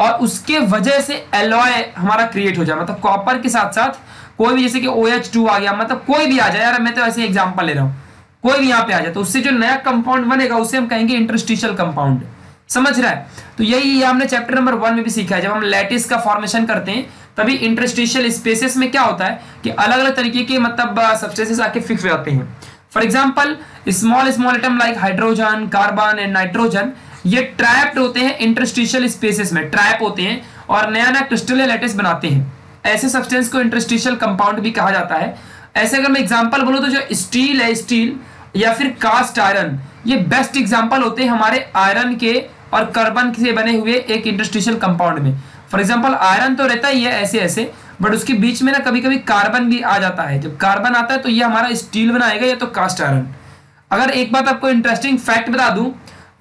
Speaker 1: और उसके वजह से एलॉय हमारा क्रिएट हो जाए मतलब कॉपर के साथ साथ कोई भी, जैसे कि ओ OH आ गया मतलब कोई भी आ जाए, यार, मैं तो ऐसे एग्ज़ाम्पल ले रहा हूँ। कोई भी यहाँ पे आ जाए तो उससे जो नया कंपाउंड बनेगा, उसे हम कहेंगे इंटरस्टिशियल कंपाउंड समझ रहा है? तो यही हमने चैप्टर नंबर वन में भी सीखा है। जब हम लैटिस का फॉर्मेशन करते हैं, तभी इंटरस्टिशियल स्पेसेस में क्या होता है कि अलग अलग तरीके के मतलब सब्सटेंसेस आके फिक्स हो जाते हैं। For example small small atom like hydrogen carbon and nitrogen ये ट्रैप्ड होते हैं इंटरस्टिशियल स्पेसेस में। ट्रैप होते हैं और नया नया क्रिस्टल लैटिस बनाते हैं। ऐसे सब्सटेंस को इंटरस्टिशियल कंपाउंड भी कहा जाता है। ऐसे अगर मैं एग्जांपल बोलूँ तो जो स्टील है स्टील या फिर कास्ट आयरन ये बेस्ट एग्जांपल होते हैं हमारे आयरन के और कार्बन से बने हुए एक इंटरस्टिशियल कंपाउंड में। फॉर एग्ज़ाम्पल आयरन तो रहता ही है ऐसे ऐसे बट उसके बीच में ना कभी कभी कार्बन भी आ जाता है। जब कार्बन आता है तो ये हमारा स्टील बनाएगा या तो कास्ट आयरन अगर एक बात आपको इंटरेस्टिंग फैक्ट बता दूँ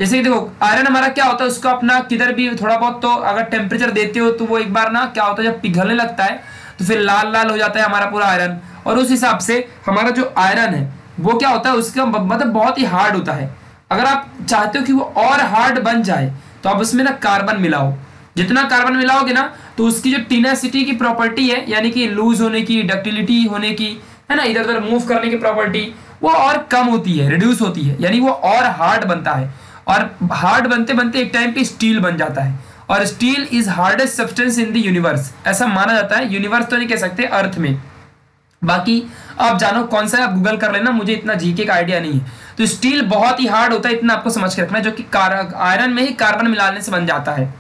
Speaker 1: जैसे कि देखो, आयरन हमारा क्या होता है, उसको अपना किधर भी थोड़ा बहुत तो अगर टेम्परेचर देते हो तो वो एक बार ना क्या होता है, जब पिघलने लगता है तो फिर लाल लाल हो जाता है हमारा पूरा आयरन। और उस हिसाब से हमारा जो आयरन है, वो क्या होता है, उसका मतलब बहुत ही हार्ड होता है। अगर आप चाहते हो कि वो और हार्ड बन जाए तो आप उसमें ना कार्बन मिलाओ। जितना कार्बन मिलाओगे ना तो उसकी जो टीनासिटी की प्रॉपर्टी है, यानी कि लूज होने की डक्टिलिटी होने की, है ना इधर उधर मूव करने की प्रॉपर्टी वो और कम होती है रिड्यूस होती है। यानी वो और हार्ड बनता है। और हार्ड बनते बनते एक टाइम पे स्टील बन जाता है। और steel is hardest substance in the universe ऐसा माना जाता है। यूनिवर्स तो नहीं कह सकते अर्थ में। बाकी, आप जानो कौन सा है आप गूगल कर लेना, मुझे इतना जीके का आइडिया नहीं है। तो स्टील बहुत ही हार्ड होता है, इतना आपको समझ के रखना है, जो कि आयरन में ही कार्बन मिलाने से बन जाता है।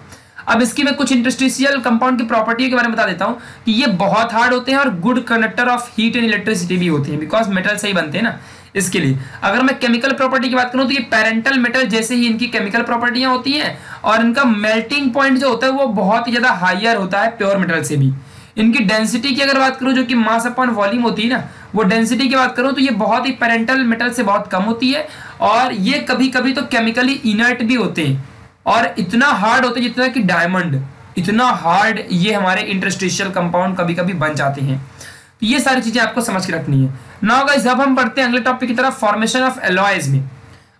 Speaker 1: अब इसकी मैं कुछ इंडस्ट्रियल कंपाउंड की प्रॉपर्टी के बारे में बता देता हूँ कि ये बहुत हार्ड होते हैं और good conductor of heat and electricity भी होते हैं। बिकॉज़ मेटल से ही बनते हैं ना। इसके लिए। अगर मैं केमिकल प्रॉपर्टी की बात करूँ तो ये पेरेंटल मेटल जैसे ही इनकी केमिकल प्रॉपर्टियाँ होती हैं और इनका मेल्टिंग पॉइंट जो होता है वो बहुत ही ज़्यादा हाइयर होता है प्योर मेटल से भी। इनकी डेंसिटी की अगर बात करूँ जो कि मास अपॉन वॉल्यूम होती है ना, वो डेंसिटी की बात करूँ तो ये बहुत ही पेरेंटल मेटल से बहुत कम होती है और ये कभी कभी तो केमिकली इनर्ट भी होते हैं और इतना हार्ड होते हैं जितना कि डायमंड इतना हार्ड ये हमारे इंटरस्टिशियल कंपाउंड कभी कभी बन जाते हैं। ये सारी चीज़ें आपको समझ के रखनी है। नाउ गाइस अब हम पढ़ते हैं अगले टॉपिक की तरफ़ फॉर्मेशन ऑफ़ एलॉयज में।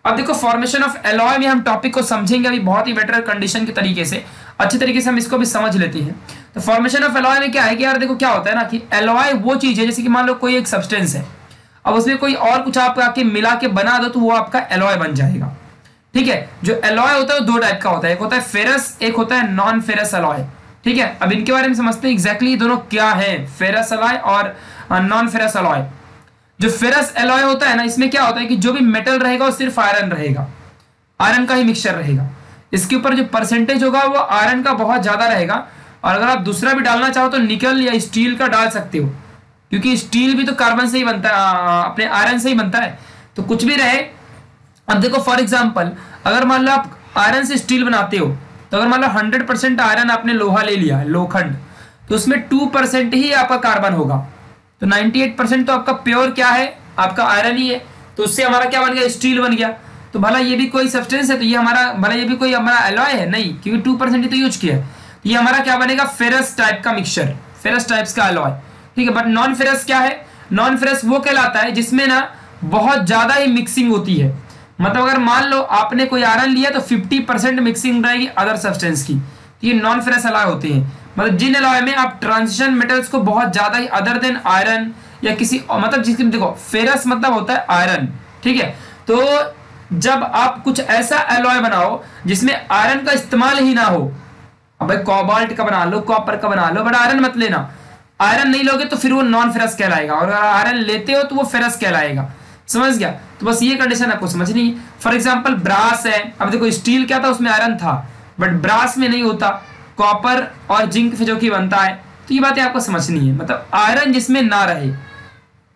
Speaker 1: अब देखो फॉर्मेशन ऑफ़ एलॉय में हम टॉपिक को समझेंगे अभी बहुत ही बेटर कंडीशन के तरीके से। अच्छे तरीके से हम इसको भी समझ लेते हैं। तो फॉर्मेशन ऑफ़ एलॉय में क्या है कि यार देखो, क्या होता है ना कि एलॉय वो चीज़ है, जैसे कि मान लो कोई एक सब्सटेंस है। अब उसमें कोई और कुछ आप आके मिला के बना दो तो वो आपका एलॉय बन जाएगा। ठीक है? जो एलॉय होता है वो दो टाइप का होता है। एक होता है फेरस एक होता है नॉन फेरस एलॉय ठीक है? अब इनके बारे में समझते हैं एग्जैक्टली दोनों क्या है। फेरस एलॉय और नॉन फेरस एलॉय जो फेरस एलॉय होता है ना, इसमें क्या होता है कि जो भी मेटल रहेगा वो सिर्फ़ आयरन रहेगा। आयरन का ही मिक्सचर रहेगा। इसके ऊपर जो परसेंटेज होगा वो आयरन का बहुत ज़्यादा रहेगा। और अगर आप दूसरा भी डालना चाहो तो निकल या स्टील का डाल सकते हो। क्योंकि स्टील भी तो कार्बन से ही बनता है अपने आयरन से ही बनता है। तो कुछ भी रहे। अब देखो फॉर एग्ज़ाम्पल अगर मान लो आप आयरन से स्टील बनाते हो तो अगर मान लो हंड्रेड परसेंट आयरन आपने लोहा ले लिया है लोखंड तो उसमें टू परसेंट ही आपका कार्बन होगा। तो नाइनटी एट परसेंट तो आपका प्योर क्या है? आपका आयरन ही है। तो उससे हमारा क्या बन गया? स्टील बन गया। तो भला ये भी कोई सब्सटेंस है? तो ये हमारा, भला ये भी कोई हमारा एलॉय है? नहीं, क्योंकि टू परसेंट ही तो यूज़ किया है। तो ये हमारा क्या बनेगा? फेरस टाइप का मिक्सचर फेरस टाइप्स का एलॉय ठीक है बट नॉन फेरस क्या है? नॉन फेरस वो कहलाता है जिसमें ना बहुत ज़्यादा ही मिक्सिंग होती है। मतलब अगर मान लो आपने कोई आयरन लिया तो 50 परसेंट मिक्सिंग रहेगी अदर सब्सटेंस की। तो ये नॉन फेरस एलॉय होते हैं। मतलब जिन एलॉय में आप ट्रांजिशन मेटल्स को बहुत ज़्यादा ही अदर देन आयरन या किसी मतलब जिसकी देखो फेरस मतलब होता है आयरन ठीक है? तो जब आप कुछ ऐसा एलॉय बनाओ जिसमें आयरन का इस्तेमाल ही ना हो, अब भाई कॉबाल्ट का बना लो कॉपर का बना लो, बट आयरन मत लेना। आयरन नहीं लोगे तो फिर वो नॉन फेरस कहलाएगा। और अगर आयरन लेते हो तो वो फेरस कहलाएगा। समझ गया? तो बस ये कंडीशन आपको समझनी है। फॉर एग्ज़ाम्पल ब्रास है। अब देखो स्टील क्या था? उसमें आयरन था। बट ब्रास में नहीं होता। कॉपर और जिंक से जो कि बनता है। तो ये बातें आपको समझनी है। मतलब आयरन जिसमें ना रहे,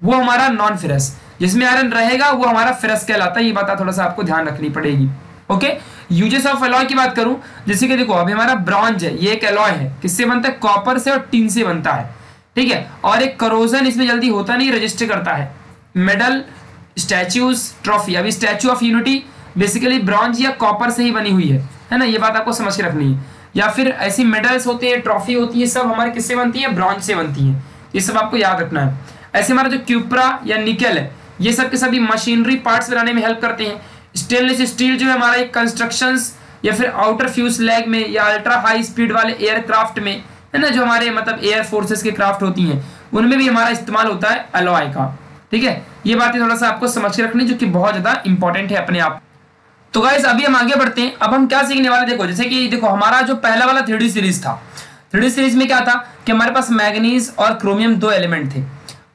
Speaker 1: वो हमारा नॉन फेरस जिसमें आयरन रहेगा, वो हमारा फेरस कहलाता है। ये बात थोड़ा सा आपको ध्यान रखनी पड़ेगी। ओके यूजेस ऑफ़ एलॉय की बात करूँ, जैसे कि देखो, अभी हमारा ब्रॉन्ज है। ये एक एलॉय है। किससे बनता है? कॉपर से और टीन से बनता है। ठीक है? और एक करोजन इसमें जल्दी होता नहीं रजिस्टर करता है। Medal statues, trophy. अभी statue of unity basically bronze या कॉपर से ही बनी हुई है। है ना? ये बात आपको समझ के रखनी है। या फिर ऐसी मेडल्स होते हैं, ट्रॉफी होती है, सब हमारे किससे बनती है? ब्रॉन्ज से बनती है। ये सब आपको याद रखना है। ऐसे हमारा जो क्यूपरा या निकल है, ये सब के सभी मशीनरी पार्ट्स बनाने में हेल्प करते हैं। स्टेनलेस स्टील जो है हमारा एक कंस्ट्रक्शन या फिर आउटर फ्यूज लैग में या अल्ट्रा हाई स्पीड वाले एयरक्राफ्ट में, है ना? जो हमारे मतलब एयर फोर्सेस के क्राफ्ट होती हैं, उनमें भी हमारा इस्तेमाल होता है अलॉय का। ठीक है? ये बातें थोड़ा सा आपको समझ के रखनी, जो कि बहुत ज़्यादा इंपॉर्टेंट है अपने आप। तो गाइस अभी हम आगे बढ़ते हैं। अब हम क्या सीखने वाले देखो, जैसे कि, देखो, हमारा जो पहला वाला थ्री सीरीज़ था। थ्री सीरीज़ में क्या था? कि हमारे पास मैग्नीज और क्रोमियम दो एलिमेंट थे।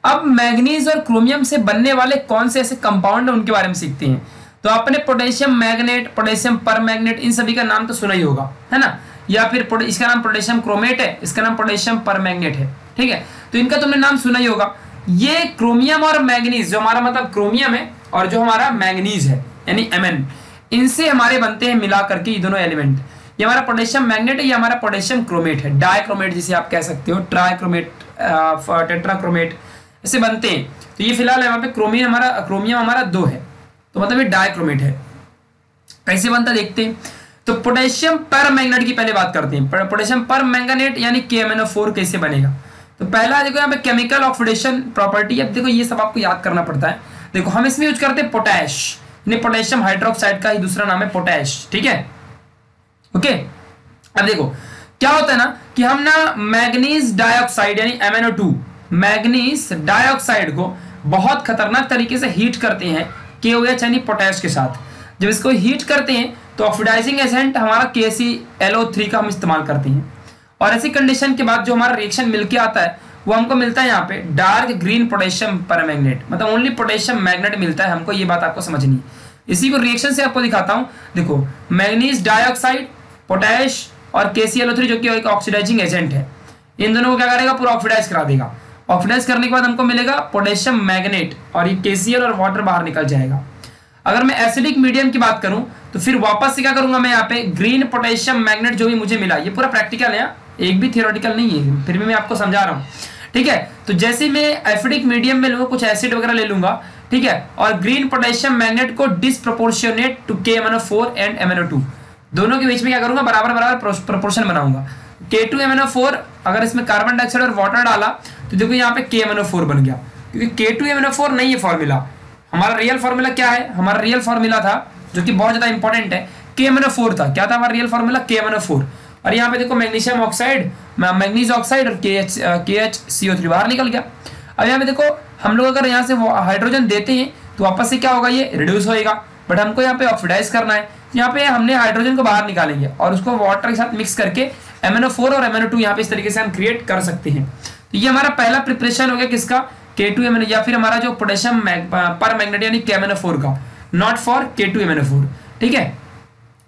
Speaker 1: अब मैग्नीज और क्रोमियम से बनने वाले कौन से ऐसे कंपाउंड है, उनके बारे में सीखते हैं। तो आपने potassium manganate potassium permanganate इन सभी का नाम तो सुना ही होगा, है ना? या फिर इसका नाम पोटेशियम क्रोमेट है, इसका नाम पोटेशियम पर मैग्नेट है, ठीक है? तो इनका तुमने नाम सुना ही होगा। ये क्रोमियम और मैग्नीज, जो हमारा मतलब क्रोमियम है और जो हमारा मैग्नीज है, यानी एम इनसे हमारे बनते हैं मिला करके ये दोनों एलिमेंट। ये हमारा पोटेशियम मैग्नेट है, ये हमारा पोटेशियम क्रोमेट है डायक्रोमेट जिसे आप कह सकते हो, ट्राइक्रोमेट टेट्राक्रोमेट ऐसे बनते हैं। तो ये फ़िलहाल यहाँ पे क्रोमियम हमारा क्रोमियम हमारा दो है तो मतलब ये डायक्रोमेट है। कैसे बनता देखते हैं। तो पोटेशियम पर मैग्नेट की पहले बात करते हैं। पोटेशियम पर मैंगनेट, यानी के कैसे बनेगा? तो पहला देखो यहाँ पे केमिकल ऑक्सीडेशन प्रॉपर्टी अब देखो ये सब आपको याद करना पड़ता है। देखो हम इसमें यूज़ करते हैं पोटैश पोटेशियम हाइड्रोक्साइड का ही दूसरा नाम है पोटैश ठीक है? ओके अब देखो, क्या होता है ना कि हम ना मैग्नीज डाइऑक्साइड यानी MnO2 मैग्नीज डाइऑक्साइड को बहुत खतरनाक तरीके से हीट करते हैं के यानी पोटैश के साथ। जब इसको हीट करते हैं तो ऑक्सीडाइजिंग एजेंट हमारा के का हम इस्तेमाल करते हैं। और ऐसी कंडीशन के बाद जो हमारा रिएक्शन मिलके आता है, वो हमको मिलता है यहाँ पे dark green potassium permanganate मतलब ओनली पोटेशियम मैग्नेट मिलता है हमको, ये बात आपको समझनी है। इसी को रिएक्शन से आपको दिखाता हूँ। देखो मैग्नीज डाइऑक्साइड पोटैश और के जो कि एक ऑक्सीडाइजिंग एजेंट है, इन दोनों को क्या करेगा? पूरा ऑक्सीडाइज करा देगा। ऑक्सीडाइज करने के बाद हमको मिलेगा पोटेशियम मैग्नेट और ये केसीएल और वाटर बाहर निकल जाएगा। अगर मैं एसिडिक मीडियम की बात करूँ तो फिर वापस से क्या करूँगा मैं यहाँ पे? ग्रीन पोटेशियम मैग्नेट जो भी मुझे मिला, ये पूरा प्रैक्टिकल है? एक भी थियोरटिकल नहीं है, फिर भी मैं आपको समझा रहा हूँ। ठीक है? तो जैसे मैं एसिडिक मीडियम में लूँगा कुछ एसिड वगैरह ले लूँगा, ठीक है? और ग्रीन पोटेशियम मैग्नेट को disproportionate to K M and M दोनों के बीच में क्या करूँगा? बराबर बराबर प्रोपोर्शन बनाऊँगा। के टू एम अगर इसमें कार्बन डाइऑक्साइड और वाटर डाला तो देखो यहाँ पे के एम बन गया। क्योंकि के टू एम नहीं है फॉर्मूला हमारा रियल फॉर्मूला क्या है? हमारा रियल फॉर्मूला था, जो कि बहुत ज़्यादा इंपॉर्टेंट है। के एम था। क्या था हमारा रियल फॉर्मूला के एम और यहाँ पे देखो मैग्नीशियम ऑक्साइड मैग्नीज ऑक्साइड और के एच बाहर निकल गया। अब यहाँ पे देखो, हम लोग अगर यहाँ से हाइड्रोजन देते हैं तो वापस से क्या होगा, ये रिड्यूस होएगा। बट हमको यहाँ पे ऑक्सीडाइज करना है। यहाँ पे हमने हाइड्रोजन को बाहर निकालेंगे और उसको वाटर के साथ मिक्स करके एम फोर और एम टू यहाँ पे इस तरीके से हम क्रिएट कर सकते हैं। तो ये हमारा पहला प्रिपरेशन हो गया किसका? के टू या फिर हमारा जो पोटेशियम पर मैग्नेट यानी के। फोर का not for K two M four ठीक है?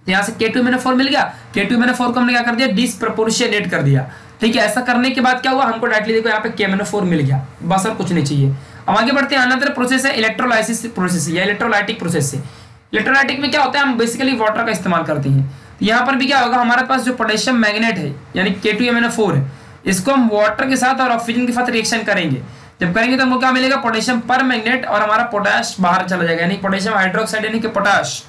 Speaker 1: यहाँ से के टू एम फोर मिल गया। के टू एम फोर को हमने क्या कर दिया? डिसप्रपोर्शियनेट कर दिया। ठीक है, ऐसा करने के बाद क्या हुआ? हमको डायरेक्टली देखो यहाँ पे के फोर मिल गया। बस और कुछ नहीं चाहिए। अब आगे बढ़ते हैं। अनदर प्रोसेस है इलेक्ट्रोलाइसिस प्रोसेस या इलेक्ट्रोलाइटिक प्रोसेस से। इलेक्ट्रोलाइटिक में क्या होता है? हम बेसिकली वाटर का इस्तेमाल करते हैं। तो यहाँ पर भी क्या होगा? हमारे पास जो पोटेशियम मैग्नेट है, यानी के टू एम फोर है, इसको हम वाटर के साथ और ऑक्सीजन के साथ रिएक्शन करेंगे। जब करेंगे तो हमको क्या मिलेगा? पोटेशियम पर मैग्नेट और हमारा पोटाश बाहर चला जाएगा। यानी पोटेशियम हाइड्रोक्साइड यानी कि पोटाश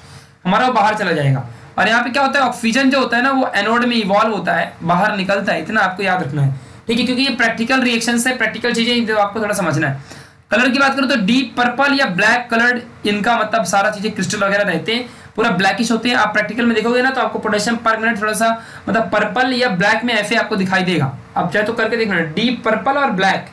Speaker 1: हमारा वो बाहर चला जाएगा। और यहाँ पे क्या होता है ऑक्सीजन जो होता है ना, वो एनोड में इवॉल्व होता है, बाहर निकलता है, इतना आपको याद रखना है। ठीक है, क्योंकि ये प्रैक्टिकल रिएक्शन है प्रैक्टिकल चीज़ें आपको थोड़ा समझना है। कलर की बात करूँ तो डीप पर्पल या ब्लैक कलर्ड इनका मतलब सारा चीज़ें क्रिस्टल वगैरह रहते हैं, पूरा ब्लैकिश होते हैं। आप प्रैक्टिकल में देखोगे ना तो आपको पोटेशियम परमानेंट थोड़ा सा मतलब पर्पल या ब्लैक में ऐसे आपको दिखाई देगा। आप चाहे तो करके देख लेना डीप पर्पल और ब्लैक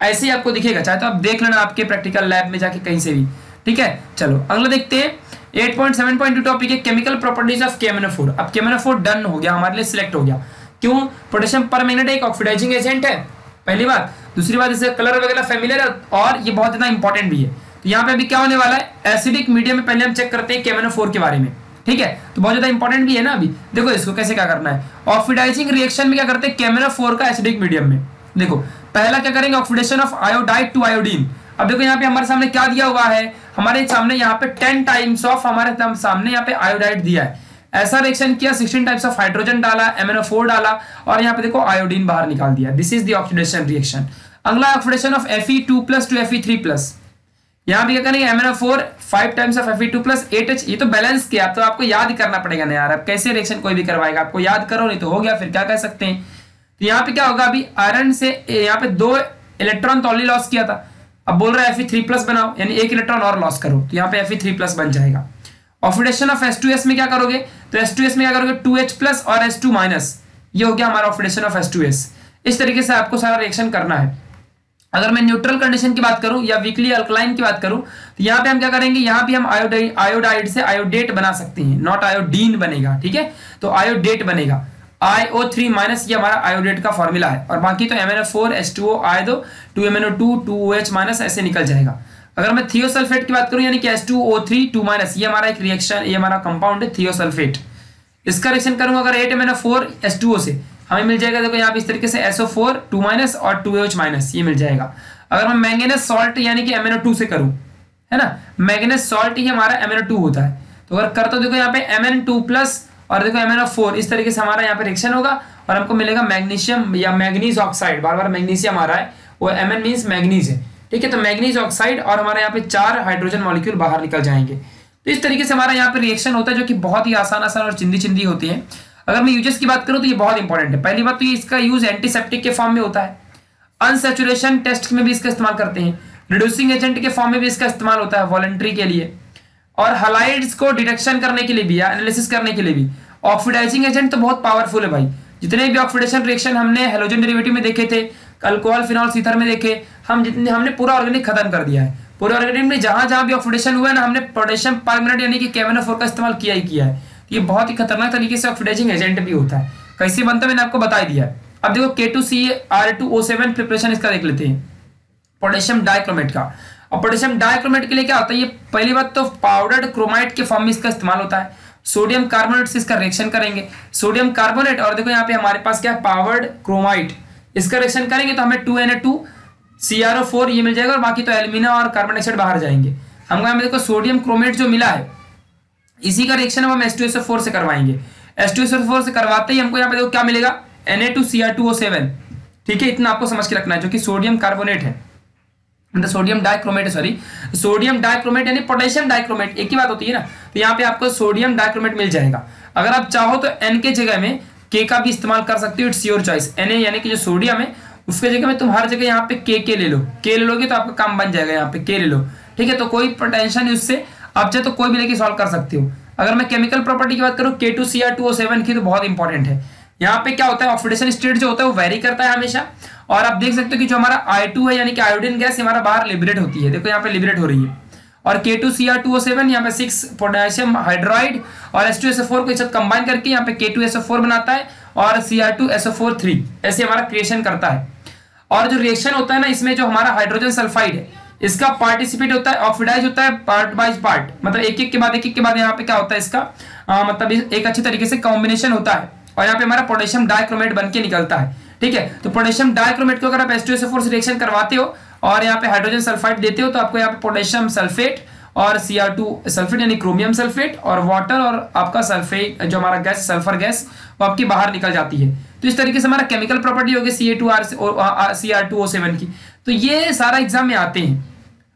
Speaker 1: ऐसे ही आपको दिखेगा। चाहे तो आप देख लेना आपके प्रैक्टिकल लैब में जाके कहीं से भी। ठीक है, चलो, अगला देखते हैं। 8.7.2 टॉपिक है केमिकल प्रॉपर्टीज़ ऑफ़ केमेनोफोर अब केमेनोफोर डन हो गया, हमारे लिए सिलेक्ट हो गया। क्यों? पोटेशियम परमैंगनेट एक ऑक्सीडाइजिंग एजेंट है। पहली बात। दूसरी बात इसे कलर वगैरह फेमिलियर है और ये बहुत ज़्यादा इंपॉर्टेंट भी है। तो यहाँ पे अभी क्या होने वाला है? एसिडिक मीडियम में पहले हम चेक करते हैं केमेनोफोर के बारे में। ठीक है? तो बहुत ज़्यादा इंपॉर्टेंट भी है ना अभी। देखो, इसको कैसे क्या करना है? ऑक्सीडाइजिंग रिएक्शन में क्या करते हैं? केमेनोफोर का एसिडिक मीडियम में। देखो, पहला क्या करेंगे? Oxidation of iodide to iodine अब देखो, यहाँ पे हमारे सामने क्या दिया हुआ है? हमारे सामने यहाँ पे टेन टाइम्स ऑफ़ हमारे सामने यहाँ पे आयोडाइड दिया है। ऐसा रिएक्शन किया 16 टाइप्स ऑफ़ हाइड्रोजन डाला MnO4 डाला और यहाँ पे देखो आयोडीन बाहर निकाल दिया। दिस इज़ ऑक्सीडेशन रिएक्शन अगला oxidation of Fe2 plus to Fe3 plus यहाँ पे क्या करेंगे? MnO4 five times of Fe2 plus eight ये तो बैलेंस किया। तो आपको याद करना पड़ेगा ना यार। अब कैसे रिएक्शन कोई भी करवाएगा? आपको याद करो, नहीं तो हो गया, फिर क्या कह सकते हैं? तो यहाँ पे क्या होगा? अभी आयरन से, यहाँ पे दो इलेक्ट्रॉन तो लॉस किया था। अब बोल रहा है एफ़ थ्री प्लस बनाओ, यानी एक इलेक्ट्रॉन और लॉस करो तो यहाँ पे एफ़ थ्री प्लस बन जाएगा। Oxidation of S to S में क्या करोगे? तो एस टू एस में क्या करोगे? टू एच प्लस और एस टू माइनस ये हो गया हमारा oxidation of S to S इस तरीके से आपको सारा रिएक्शन करना है। अगर मैं न्यूट्रल कंडीशन की बात करूँ या वीकली अल्कलाइन की बात करूँ तो यहाँ पे हम क्या करेंगे? यहाँ पे हम आयोडाइड से आयोडेट बना सकते हैं। नॉट आयोडीन बनेगा, ठीक है? तो आयोडेट बनेगा। आईओ थ्री माइनस ये हमारा आयोडेट का फॉर्मूला है। और बाकी तो M N O four S two O आए दो two M N O two two O H minus ऐसे निकल जाएगा। अगर मैं थियोसल्फेट की बात करूँ, यानी कि S two O three two minus ये हमारा एक रिएक्शन ये हमारा कंपाउंड है थियोसल्फेट इसका रिएक्शन करूँगा अगर eight M N O four S two O से, हमें मिल जाएगा, देखो यहाँ पे इस तरीके से एसओ फोर टू माइनस और टू एच माइनस ये मिल जाएगा। अगर मैं मैंगेनस सॉल्ट यानी कि एमएनओ टू से करूँ, है ना? मैंगेनस सॉल्ट ही हमारा एमएनओ टू होता है। तो अगर करता तो देखो यहाँ पे एम एन टू प्लस और देखो एम फोर, इस तरीके से हमारा यहाँ पे रिएक्शन होगा और हमको मिलेगा मैग्नीशियम या मैग्नीज ऑक्साइड। बार बार मैग्नीशियम आ रहा है। वो एम एन मीन्स मैग्नीज है। ठीक है तो मैग्नीज ऑक्साइड और हमारे यहाँ पे चार हाइड्रोजन मॉलिक्यूल बाहर निकल जाएँगे। तो इस तरीके से हमारा यहाँ पे रिएक्शन होता है जो कि बहुत ही आसान आसान और चिंदी चिंदी होती है। अगर मैं यूजेस की बात करूँ तो ये बहुत इंपॉर्टेंट है। पहली बात तो ये इसका यूज़ एंटीसेप्टिक के फॉर्म में होता है। अनसेचुरेशन टेस्ट में भी इसका इस्तेमाल करते हैं। रिड्यूसिंग एजेंट के फॉर्म में भी इसका इस्तेमाल होता है। वॉलेंट्री के लिए। और हलाइड्स को डिटेक्शन करने के लिए भी, या एनालिसिस करने के लिए भी। ऑक्सीडाइजिंग एजेंट तो बहुत पावरफुल है भाई। जितने भी ऑक्सीडेशन रिएक्शन हमने हेलोजन डेरिवेटिव में देखे थे अल्कोहल फिनॉल सीथर में देखे, हम जितने, हमने पूरा ऑर्गेनिक खत्म कर दिया है। पूरे ऑर्गेनिक में जहाँ जहाँ भी ऑक्सीडेशन हुआ है ना, हमने पोटेशियम परमानेंट यानी कि केवन का इस्तेमाल किया ही किया है। ये बहुत ही खतरनाक तरीके से ऑक्सीडाइजिंग एजेंट भी होता है। कैसे बनता है मैंने आपको बता दिया। अब देखो K two C R two O seven preparation इसका देख लेते हैं। पोटेशियम डाइक्रोमेट का। और पोटेशियम डाइक्रोमेट के लिए क्या होता है, ये पहली बात तो पाउडर्ड क्रोमाइट के फॉर्म में इसका इस्तेमाल होता है। सोडियम कार्बोनेट से इसका रिएक्शन करेंगे। सोडियम कार्बोनेट और देखो यहाँ पे हमारे पास क्या है पावर्ड क्रोमाइट इसका रिएक्शन करेंगे तो हमें two N A two C R O four ये मिल जाएगा और बाकी तो एल्यूमिना और कार्बन डाइऑक्साइड बाहर जाएँगे। हमको यहाँ देखो सोडियम क्रोमेट जो मिला है, इसी का रिएक्शन हम एस टू एस फोर से करवाएँगे। एस टू एस फोर से करवाते ही हमको यहाँ पे देखो क्या मिलेगा N A two C R two O seven ठीक है, इतना आपको समझ के रखना है, जो कि सोडियम कार्बोनेट है। Sodium dichromate sorry sodium dichromate यानी पोटेशियम डाइक्रोमेट एक ही बात होती है ना? तो यहाँ पे आपको सोडियम डाइक्रोमेट मिल जाएगा। अगर आप चाहो तो एन के जगह में के का भी इस्तेमाल कर सकते हो इट्स योर चॉइस एन यानी कि जो सोडियम है, उसके जगह में तुम हर जगह यहाँ पे के के ले लो। के ले लोगे तो आपका काम बन जाएगा यहाँ पे के ले लो। ठीक है? तो कोई टेंशन नहीं उससे। आप चाहे तो कोई भी लेके सॉल्व कर सकते हो। अगर मैं केमिकल प्रॉपर्टी की बात करूँ K two C R two O seven की तो बहुत इंपॉर्टेंट है। यहाँ पे क्या होता है ऑक्सीडेशन स्टेट जो होता है वो वेरी करता है हमेशा। और आप देख सकते हो कि जो हमारा आई है यानी कि आयोडीन गैस हमारा बाहर लिबरेट होती है। देखो यहाँ पे लिबरेट हो रही है। और K two C R two O seven यहाँ पे सिक्स पोटेशियम हाइड्राइड और S two S O four को कंबाइन करके यहाँ पे के टू एस ओ फोर बनाता है और C R two S O four three ऐसे हमारा क्रिएशन करता है। और जो रिएक्शन होता है ना इसमें जो हमारा हाइड्रोजन सल्फाइड है इसका पार्टिसिपेट होता है ऑक्सीडाइज होता है पार्ट बाय पार्ट मतलब एक एक के बाद एक एक के बाद यहाँ पे क्या होता है इसका आ, मतलब एक अच्छे तरीके से कॉम्बिनेशन होता है। और यहाँ पे हमारा पोटेशियम डाइक्रोमेट बन के निकलता है, ठीक है? तो पोटेशियम डाइक्रोमेट को अगर आप एस रिएक्शन करवाते हो और यहाँ पे हाइड्रोजन सल्फाइड देते हो तो आपको यहाँ पे पोटेशियम सल्फेट और सी आर टू सल्फेट यानी क्रोमियम सल्फेट और वाटर और आपका सल्फेट जो हमारा गैस सल्फ़र गैस वो आपकी बाहर निकल जाती है। तो इस तरीके से हमारा केमिकल प्रॉपर्टी होगी C A two R C R two O seven की। तो ये सारा एग्ज़ाम में आते हैं।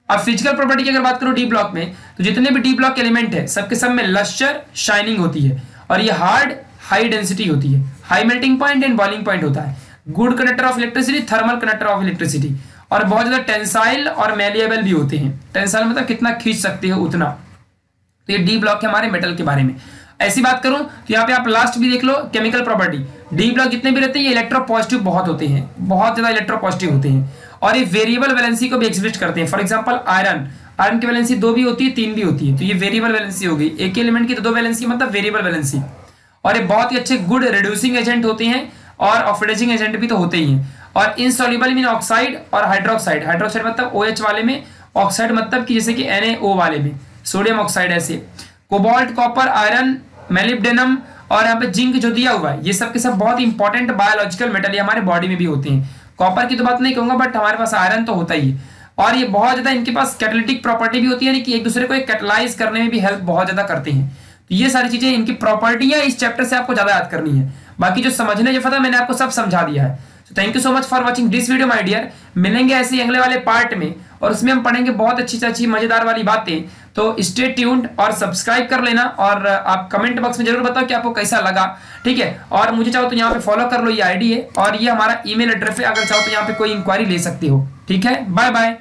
Speaker 1: अब फ़िज़िकल प्रॉपर्टी की अगर बात करो डी ब्लॉक में तो जितने भी डी ब्लॉक एलिमेंट है, सबके सब में लश्चर शाइनिंग होती है। और ये हार्ड हाई डेंसिटी होती है। High melting point and boiling point होता है। Good conductor of electricity thermal conductor of electricity और बहुत ज़्यादा टेंसाइल और मेलिएबल भी होते हैं। टेंसाइल मतलब कितना खींच सकते हो उतना। तो ये डी ब्लॉक है हमारे मेटल के बारे में। ऐसी बात करूँ तो यहाँ पे आप लास्ट भी देख लो केमिकल प्रॉपर्टी डी ब्लॉक जितने भी रहते हैं, ये इलेक्ट्रो पॉजिटिव बहुत होते हैं। बहुत ज़्यादा इलेक्ट्रो पॉजिटिव होते हैं। और ये वेरिएबल वैलेंसी को भी एग्जिबिट करते हैं। फॉर एग्ज़ाम्पल आयरन आयरन की वैलेंसी दो भी होती है, तीन भी होती है। तो ये वेरिएबल वैलेंसी हो गई। एक एलिमेंट की तो दो वैलेंसी मतलब वेरिएबल वैलेंसी और ये बहुत ही अच्छे गुड रिड्यूसिंग एजेंट होते हैं और ऑक्सीडाइजिंग एजेंट भी तो होते ही हैं। और इनसॉल्युबल मीन ऑक्साइड और हाइड्रोक्साइड हाइड्रोक्साइड मतलब ओ OH वाले में ऑक्साइड मतलब कि जैसे कि Na वाले में सोडियम ऑक्साइड ऐसे। कोबाल्ट कॉपर आयरन मेलिब्डेनम और यहाँ पे जिंक जो दिया हुआ है, ये सब के सब बहुत इंपॉर्टेंट बायोलॉजिकल मेटल हमारे बॉडी में भी होते हैं। कॉपर की तो बात नहीं कहूँगा बट हमारे पास आयरन तो होता ही है। और ये बहुत ज़्यादा इनके पास कैटलिटिक प्रॉपर्टी भी होती है कि एक दूसरे को कैटलाइज करने में भी हेल्प बहुत ज़्यादा करते हैं। ये सारी चीज़ें, इनकी प्रॉपर्टियाँ इस चैप्टर से आपको ज़्यादा याद करनी है। बाकी जो समझने जो पता मैंने आपको सब समझा दिया है। Thank you so much for watching this video my dear मिलेंगे ऐसे अगले वाले पार्ट में, और उसमें हम पढ़ेंगे बहुत अच्छी से अच्छी, मज़ेदार वाली बातें। तो स्टे ट्यून्ड और सब्सक्राइब कर लेना, और आप कमेंट बॉक्स में ज़रूर बताओ कि आपको कैसा लगा। ठीक है? और मुझे चाहो तो यहाँ पे फॉलो कर लो ये आईडी है और ये हमारा ईमेल एड्रेस है, अगर चाहो तो यहाँ पे कोई इंक्वायरी ले सकते हो। ठीक है? Bye bye